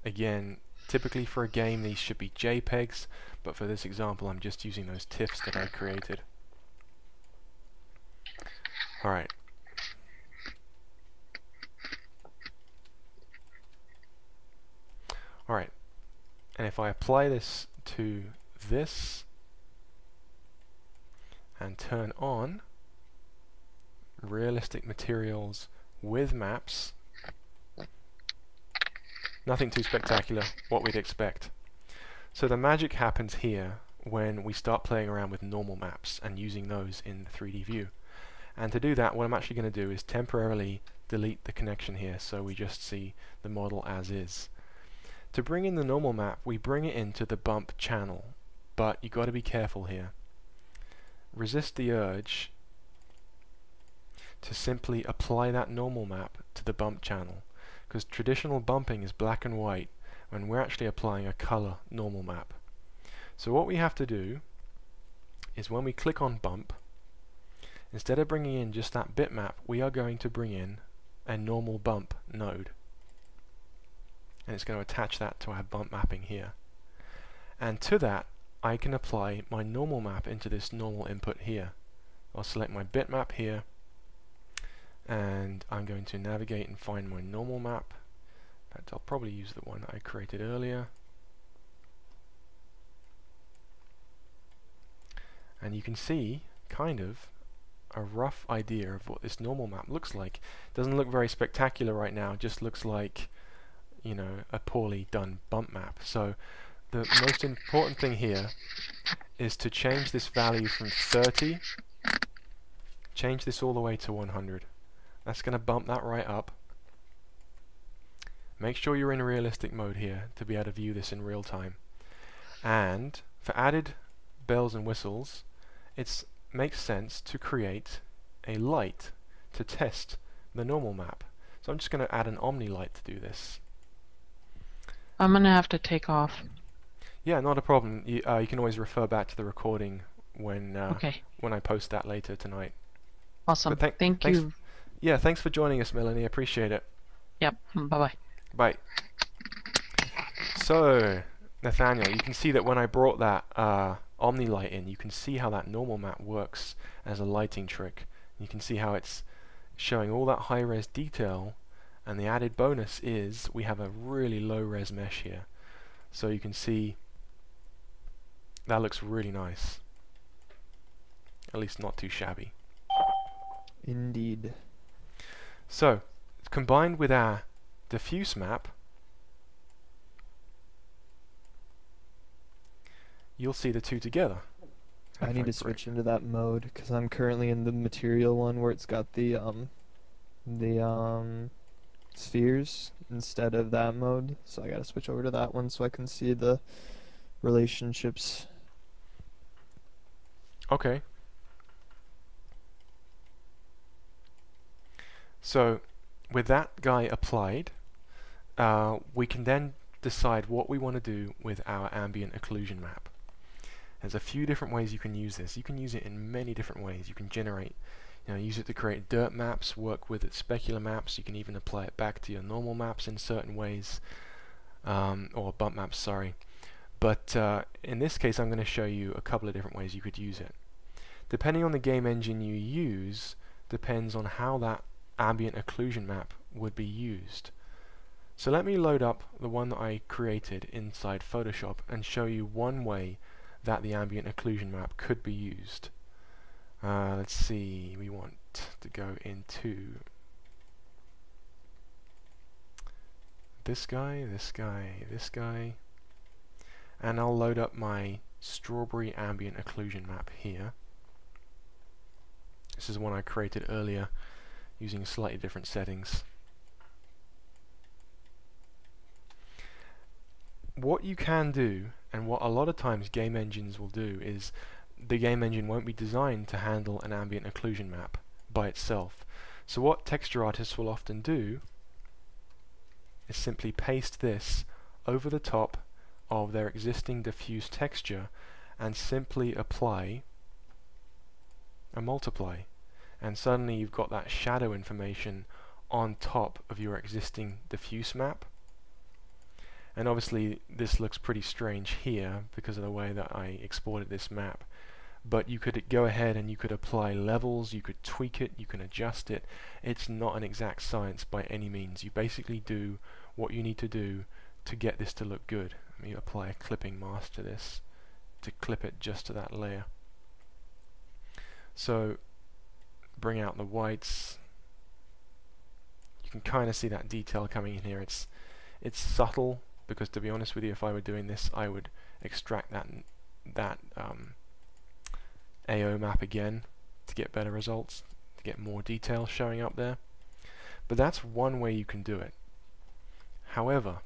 Again, typically for a game these should be JPEGs, but for this example I'm just using those TIFFs that I created. Alright. Alright. And if I apply this to this and turn on realistic materials with maps, nothing too spectacular, what we'd expect. So the magic happens here when we start playing around with normal maps and using those in 3D view. And to do that, what I'm actually going to do is temporarily delete the connection here so we just see the model as is. To bring in the normal map, we bring it into the bump channel, but you've got to be careful here. Resist the urge to simply apply that normal map to the bump channel, because traditional bumping is black and white when we're actually applying a color normal map. So what we have to do is when we click on bump, instead of bringing in just that bitmap, we are going to bring in a normal bump node. And it's going to attach that to our bump mapping here. And to that, I can apply my normal map into this normal input here. I'll select my bitmap here, and I'm going to navigate and find my normal map. In fact, I'll probably use the one I created earlier. And you can see, kind of, a rough idea of what this normal map looks like. Doesn't look very spectacular right now, just looks like, you know, a poorly done bump map. So the most important thing here is to change this value from 30, change this all the way to 100. That's going to bump that right up. Make sure you're in realistic mode here to be able to view this in real time. And for added bells and whistles, it makes sense to create a light to test the normal map. So I'm just going to add an Omni light to do this. I'm gonna have to take off. Yeah, not a problem. You, uh, you can always refer back to the recording when uh, Okay. when I post that later tonight. Awesome. But thank- you. Yeah, thanks for joining us, Melanie. Appreciate it. Yep. Bye bye. Bye. So, Nathaniel, you can see that when I brought that uh, Omni light in, you can see how that normal map works as a lighting trick. You can see how it's showing all that high-res detail, and the added bonus is we have a really low-res mesh here. So you can see that looks really nice. At least not too shabby. Indeed. So, combined with our diffuse map, you'll see the two together. I need to switch into that mode because I'm currently in the material one where it's got the um the um spheres instead of that mode. So I gotta switch over to that one so I can see the relationships. Okay. So, with that guy applied, uh, we can then decide what we want to do with our ambient occlusion map. There's a few different ways you can use this. You can use it in many different ways. You can generate, you know, use it to create dirt maps, work with its specular maps. You can even apply it back to your normal maps in certain ways, um, or bump maps, sorry. But uh, in this case, I'm going to show you a couple of different ways you could use it. Depending on the game engine you use, depends on how that ambient occlusion map would be used. So let me load up the one that I created inside Photoshop and show you one way that the ambient occlusion map could be used. Uh, let's see, we want to go into this guy, this guy, this guy, and I'll load up my strawberry ambient occlusion map here. This is one I created earlier using slightly different settings. What you can do, and what a lot of times game engines will do, is the game engine won't be designed to handle an ambient occlusion map by itself. So what texture artists will often do is simply paste this over the top of their existing diffuse texture and simply apply a multiply and suddenly you've got that shadow information on top of your existing diffuse map and obviously this looks pretty strange here because of the way that I exported this map but you could go ahead and you could apply levels, you could tweak it, you can adjust it. It's not an exact science by any means. You basically do what you need to do to get this to look good. Let me apply a clipping mask to this to clip it just to that layer. So bring out the whites. You can kind of see that detail coming in here. It's it's subtle because to be honest with you, if I were doing this, I would extract that that um, AO map again to get better results, to get more detail showing up there. But that's one way you can do it. However,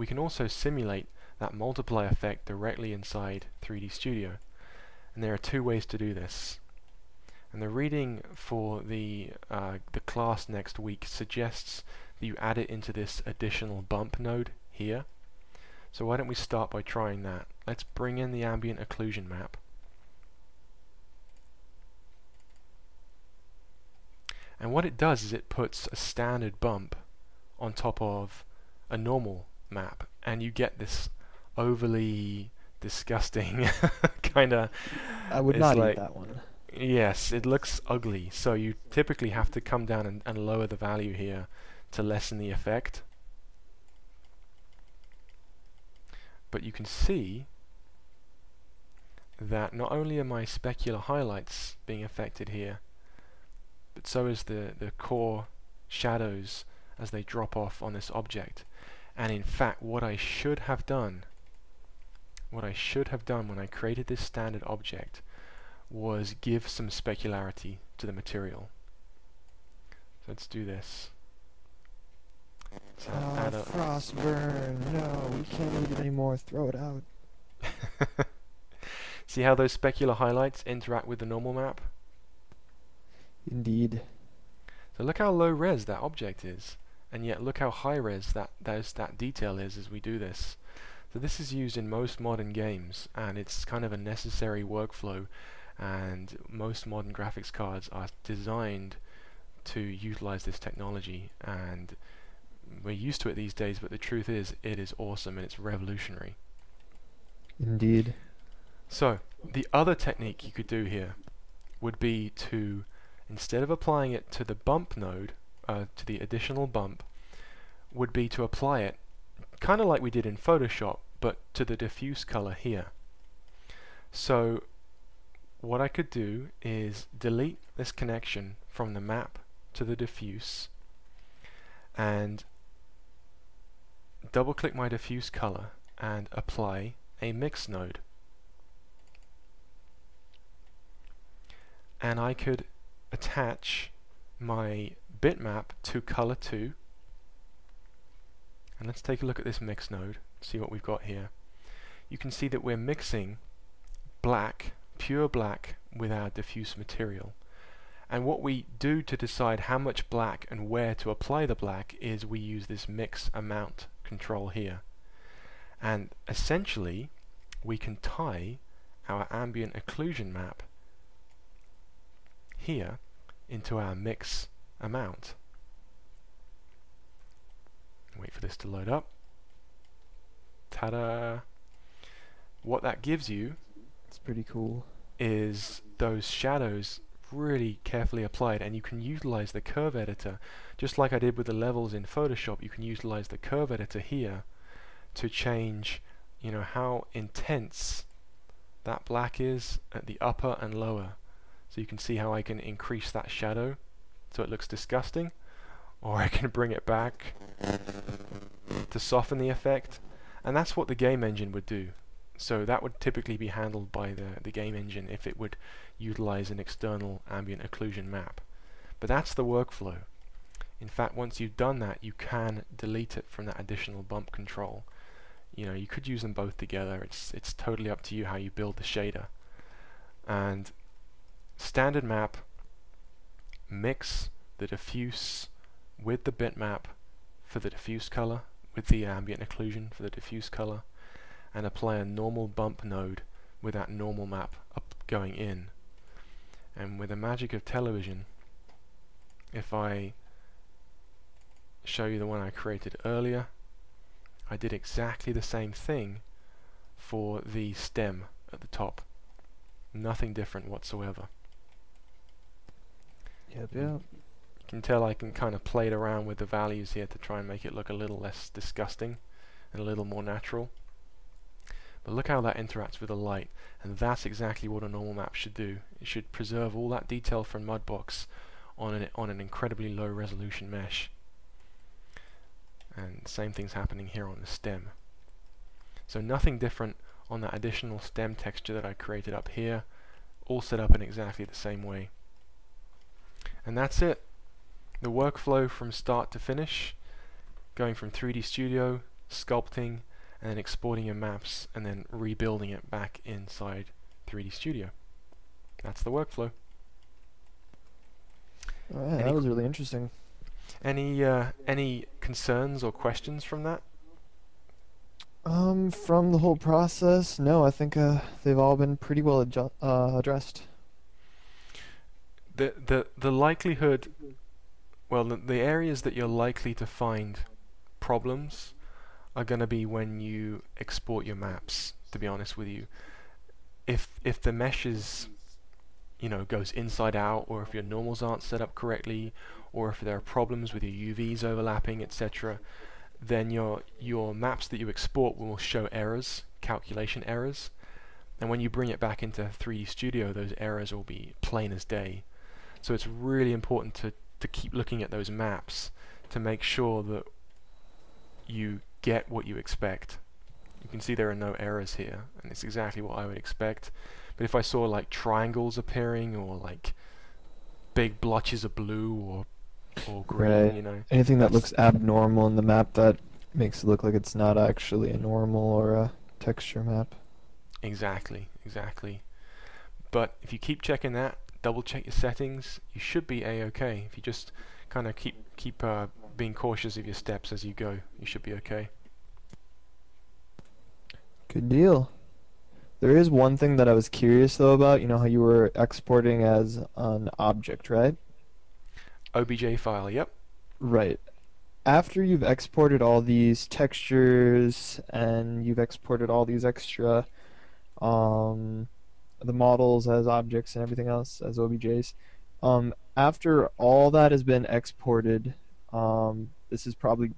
we can also simulate that multiply effect directly inside 3D Studio. And there are two ways to do this. And the reading for the, uh, the class next week suggests that you add it into this additional bump node here. So why don't we start by trying that. Let's bring in the ambient occlusion map. And what it does is it puts a standard bump on top of a normal map and you get this overly disgusting kind of I would not like, eat that one. Yes, it looks ugly, so you typically have to come down and, and lower the value here to lessen the effect. But you can see that not only are my specular highlights being affected here, but so is the, the core shadows as they drop off on this object. And in fact, what I should have done, what I should have done when I created this standard object was give some specularity to the material. So let's do this. So ah, oh, frostburn! No, we can't eat it anymore. Throw it out. See how those specular highlights interact with the normal map? Indeed. So look how low res that object is, and yet look how high res that those, that detail is as we do this. So this is used in most modern games, and it's kind of a necessary workflow, and most modern graphics cards are designed to utilize this technology, and we're used to it these days, but the truth is, it is awesome and it's revolutionary. Indeed. So, the other technique you could do here would be to instead of applying it to the bump node, uh, to the additional bump, would be to apply it kind of like we did in Photoshop, but to the diffuse color here. So what I could do is delete this connection from the map to the diffuse and double click my diffuse color and apply a mix node. And I could attach my bitmap to color 2 and let's take a look at this mix node see what we've got here. You can see that we're mixing black pure black with our diffuse material. And what we do to decide how much black and where to apply the black is we use this mix amount control here. And essentially we can tie our ambient occlusion map here into our mix amount. Wait for this to load up. Ta-da! What that gives you it's pretty cool is those shadows really carefully applied and you can utilize the curve editor just like I did with the levels in Photoshop you can utilize the curve editor here to change you know how intense that black is at the upper and lower so you can see how I can increase that shadow so it looks disgusting, or I can bring it back to soften the effect, and that's what the game engine would do. So that would typically be handled by the, the game engine if it would utilize an external ambient occlusion map. But that's the workflow. In fact, once you've done that, you can delete it from that additional bump control. You know, you could use them both together. It's it's totally up to you how you build the shader. And standard map mix the diffuse with the bitmap for the diffuse color, with the ambient occlusion for the diffuse color, and apply a normal bump node with that normal map up going in. And with the magic of television, if I show you the one I created earlier, I did exactly the same thing for the stem at the top. Nothing different whatsoever. Yep, yep. You can tell I can kind of play it around with the values here to try and make it look a little less disgusting and a little more natural. But look how that interacts with the light, and that's exactly what a normal map should do. It should preserve all that detail from Mudbox on an, on an incredibly low resolution mesh. And same thing's happening here on the stem. So nothing different on that additional stem texture that I created up here, all set up in exactly the same way. And that's it. The workflow from start to finish, going from 3D Studio, sculpting, and then exporting your maps, and then rebuilding it back inside 3D Studio. That's the workflow. Right, Any that was really interesting. Any uh, any concerns or questions from that? Um, from the whole process, no, I think uh, they've all been pretty well uh, addressed. The the the likelihood, well, the, the areas that you're likely to find problems are going to be when you export your maps. To be honest with you, if if the mesh is, you know, goes inside out, or if your normals aren't set up correctly, or if there are problems with your UVs overlapping, etc., then your your maps that you export will show errors, calculation errors, and when you bring it back into 3D Studio, those errors will be plain as day. So it's really important to to keep looking at those maps to make sure that you get what you expect. You can see there are no errors here, and it's exactly what I would expect. But if I saw like triangles appearing, or like big blotches of blue, or or green, Right. you know, Anything that looks abnormal in the map that makes it look like it's not actually a normal or a texture map. Exactly, exactly. But if you keep checking that, double check your settings, you should be a-okay. If you just kind of keep keep uh, being cautious of your steps as you go, you should be okay. Good deal. There is one thing that I was curious though about. You know how you were exporting as an object, right? OBJ file, yep. Right. After you've exported all these textures and you've exported all these extra um, the models as objects and everything else as OBJs, um, after all that has been exported, um, this is probably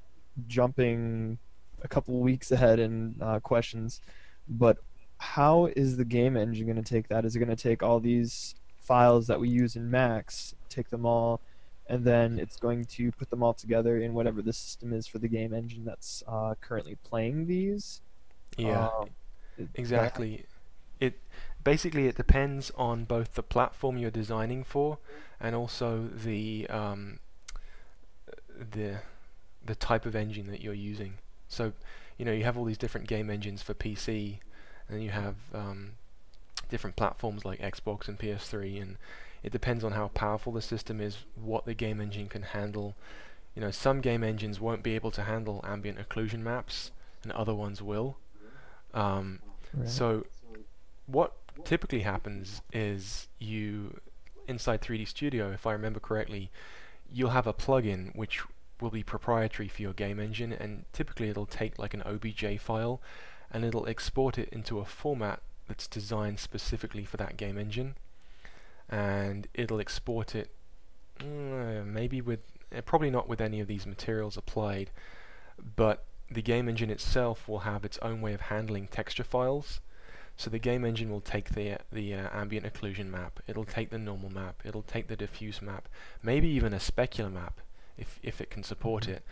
jumping a couple weeks ahead in uh, questions, but how is the game engine going to take that? Is it going to take all these files that we use in Max, take them all, and then it's going to put them all together in whatever the system is for the game engine that's uh, currently playing these. Yeah, Um, exactly. It basically it depends on both the platform you're designing for and also the um, the the type of engine that you're using. So, you know, you have all these different game engines for PC, and you have um, different platforms like Xbox and PS3, and it depends on how powerful the system is, what the game engine can handle. You know, some game engines won't be able to handle ambient occlusion maps, and other ones will. Um, right. so, what typically happens is you, inside 3D Studio, if I remember correctly, you'll have a plugin which will be proprietary for your game engine, and typically it'll take like an OBJ file and it'll export it into a format that's designed specifically for that game engine, and it'll export it uh, maybe with uh, probably not with any of these materials applied, but the game engine itself will have its own way of handling texture files. So the game engine will take the the uh, ambient occlusion map, it'll take the normal map, it'll take the diffuse map, maybe even a specular map if if it can support it.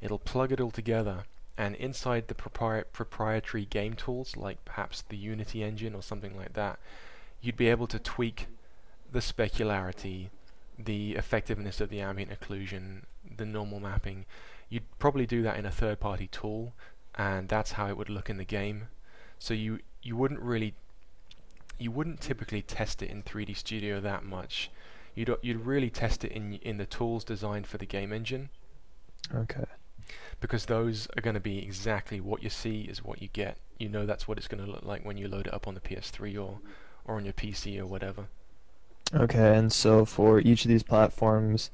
It'll plug it all together and inside the propri- proprietary game tools, like perhaps the Unity engine or something like that, you'd be able to tweak the specularity, the effectiveness of the ambient occlusion, the normal mapping. You'd probably do that in a third-party tool, and that's how it would look in the game. So you you wouldn't really you wouldn't typically test it in 3D Studio that much. You'd you'd really test it in in the tools designed for the game engine Okay. because those are going to be exactly what you see is what you get. You know that's what it's going to look like when you load it up on the PS3 or or on your PC or whatever. Okay, and so for each of these platforms,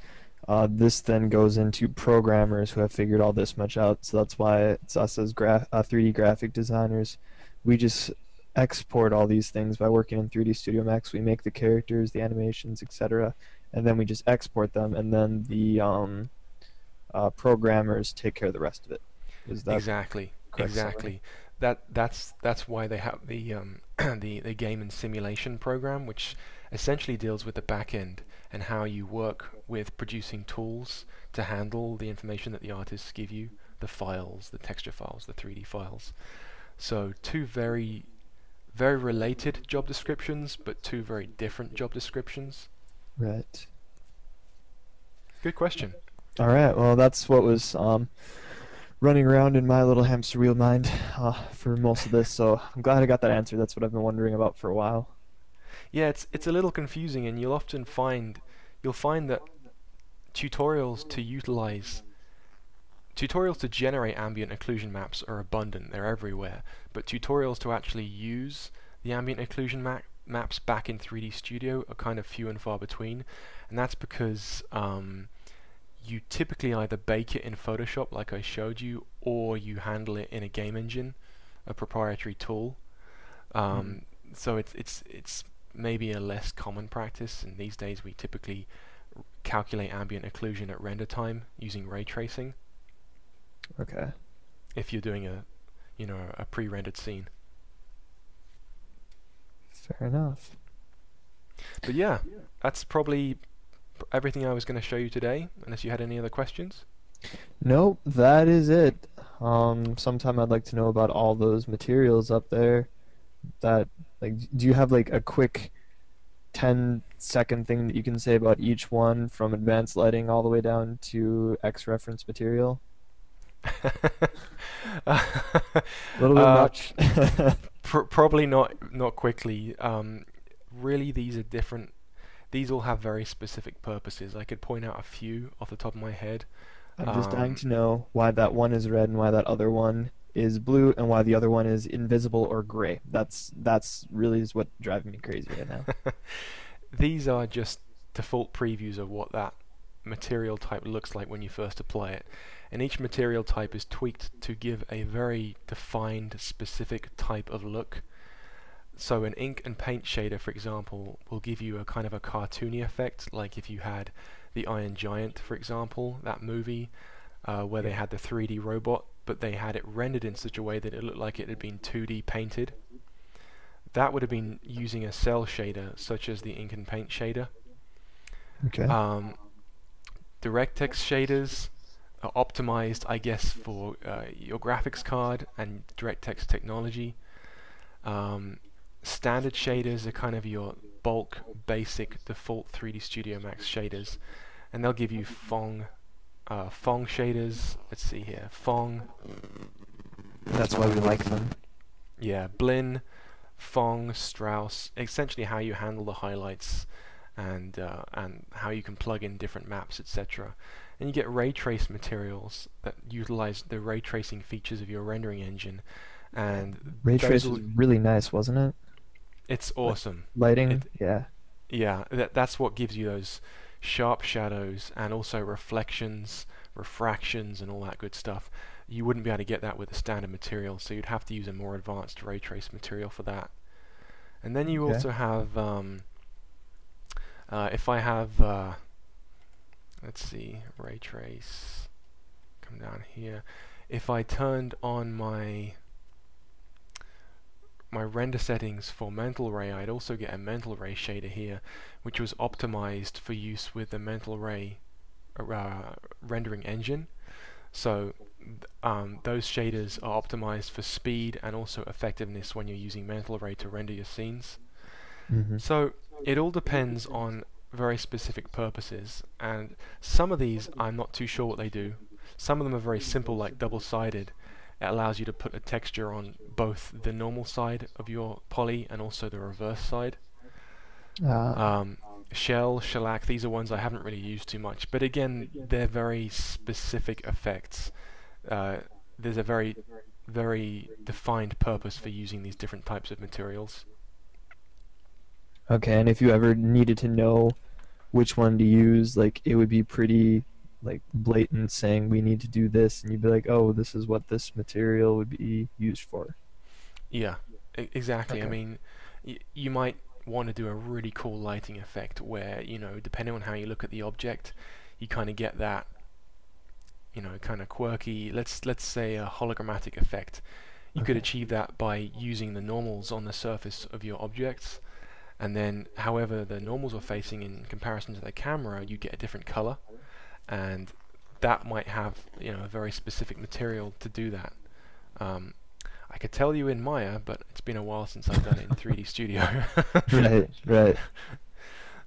uh, this then goes into programmers who have figured all this much out. So that's why it's us as gra- uh, 3D graphic designers. We just export all these things by working in 3D Studio Max. We make the characters, the animations, etc., and then we just export them, and then the um, uh, programmers take care of the rest of it. Is that exactly correct summary? exactly that that's that's why they have the um the the game and simulation program which essentially deals with the back end and how you work with producing tools to handle the information that the artists give you the files the texture files the 3d files so two very very related job descriptions but two very different job descriptions right? good question All right. Well, that's what was um, running around in my little hamster wheel mind uh, for most of this. So I'm glad I got that answer. That's what I've been wondering about for a while. Yeah, it's it's a little confusing, and you'll often find you'll find that tutorials to utilize tutorials to generate ambient occlusion maps are abundant. They're everywhere, but tutorials to actually use the ambient occlusion map maps back in 3D Studio are kind of few and far between, and that's because um, you typically either bake it in Photoshop, like I showed you, or you handle it in a game engine, a proprietary tool. Um, So it's it's it's maybe a less common practice, and these days we typically calculate ambient occlusion at render time using ray tracing. Okay. If you're doing a, you know, a pre-rendered scene. Fair enough. But yeah, that's probably everything I was going to show you today. Unless you had any other questions. Nope, that is it. Um, sometime I'd like to know about all those materials up there. That like, do you have like a quick 10 second thing that you can say about each one from advanced lighting all the way down to X reference material? A little bit Uh, much. Pr- probably not not quickly. Um, really, these are different. These all have very specific purposes. I could point out a few off the top of my head. I'm just dying um, to know why that one is red and why that other one is blue and why the other one is invisible or gray. That's that's really is what driving me crazy right now. These are just default previews of what that material type looks like when you first apply it. And each material type is tweaked to give a very defined, specific type of look. So an ink and paint shader, for example, will give you a kind of a cartoony effect, like if you had the Iron Giant, for example, that movie, uh, where they had the 3D robot, but they had it rendered in such a way that it looked like it had been 2D painted. That would have been using a cel shader, such as the ink and paint shader. Okay. Um, DirectX shaders optimized, I guess, for uh, your graphics card and DirectX technology. Um, standard shaders are kind of your bulk, basic, default 3D Studio Max shaders, and they'll give you Phong, uh, Phong shaders. Let's see here, Phong, That's why we like them. yeah, Blinn, Phong, Strauss, essentially how you handle the highlights and uh, and how you can plug in different maps, etc. And you get ray trace materials that utilize the ray tracing features of your rendering engine, and Ray trace was really nice, wasn't it? it's awesome. Lighting, It- yeah. Yeah, that that's what gives you those sharp shadows and also reflections, refractions, and all that good stuff. You wouldn't be able to get that with a standard material, so you'd have to use a more advanced ray trace material for that. And then you Okay. also have, um, uh, if I have, uh, let's see, ray trace, come down here. If I turned on my my render settings for mental ray, I'd also get a mental ray shader here, which was optimized for use with the mental ray uh, rendering engine. So um, those shaders are optimized for speed and also effectiveness when you're using mental ray to render your scenes. hmm So it all depends on very specific purposes, and some of these I'm not too sure what they do. Some of them are very simple, like double-sided. It allows you to put a texture on both the normal side of your poly and also the reverse side. Uh, Um, shell, shellac, these are ones I haven't really used too much, but again, they're very specific effects. Uh, there's a very, very defined purpose for using these different types of materials. okay, and if you ever needed to know which one to use, like it would be pretty like blatant saying we need to do this, and you'd be like, oh, this is what this material would be used for. Yeah, exactly. I mean, y- you might want to do a really cool lighting effect where, you know, depending on how you look at the object, you kind of get that, you know, kind of quirky, let's let's say a hologrammatic effect. You could achieve that by using the normals on the surface of your objects, and then however the normals are facing in comparison to the camera, you get a different color, and that might have, you know, a very specific material to do that. Um, I could tell you in Maya, but it's been a while since I've done it in 3D Studio. right, right.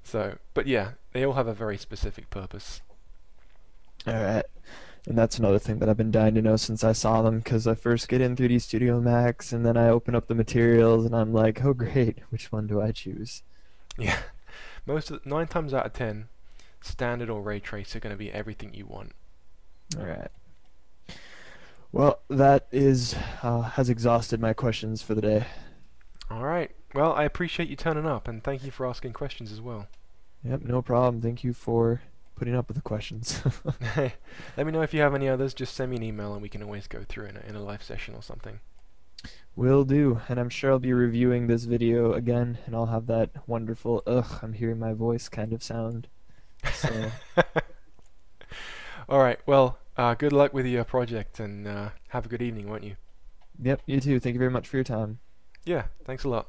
So, but yeah, they all have a very specific purpose. All right. And that's another thing that I've been dying to know since I saw them, because I first get in 3D Studio Max, and then I open up the materials, and I'm like, oh great, which one do I choose? Yeah, most of the, nine times out of ten, standard or ray trace are going to be everything you want. All right. Well, that is uh, has exhausted my questions for the day. All right. Well, I appreciate you turning up, and thank you for asking questions as well. Yep, no problem. Thank you for putting up with the questions. Let me know if you have any others. Just send me an email, and we can always go through in a, in a live session or something. Will do, and I'm sure I'll be reviewing this video again, and I'll have that wonderful "ugh, I'm hearing my voice" kind of sound. So, All right. Well, uh, good luck with your project, and uh, have a good evening, won't you? yep, you too. Thank you very much for your time. Yeah. Thanks a lot.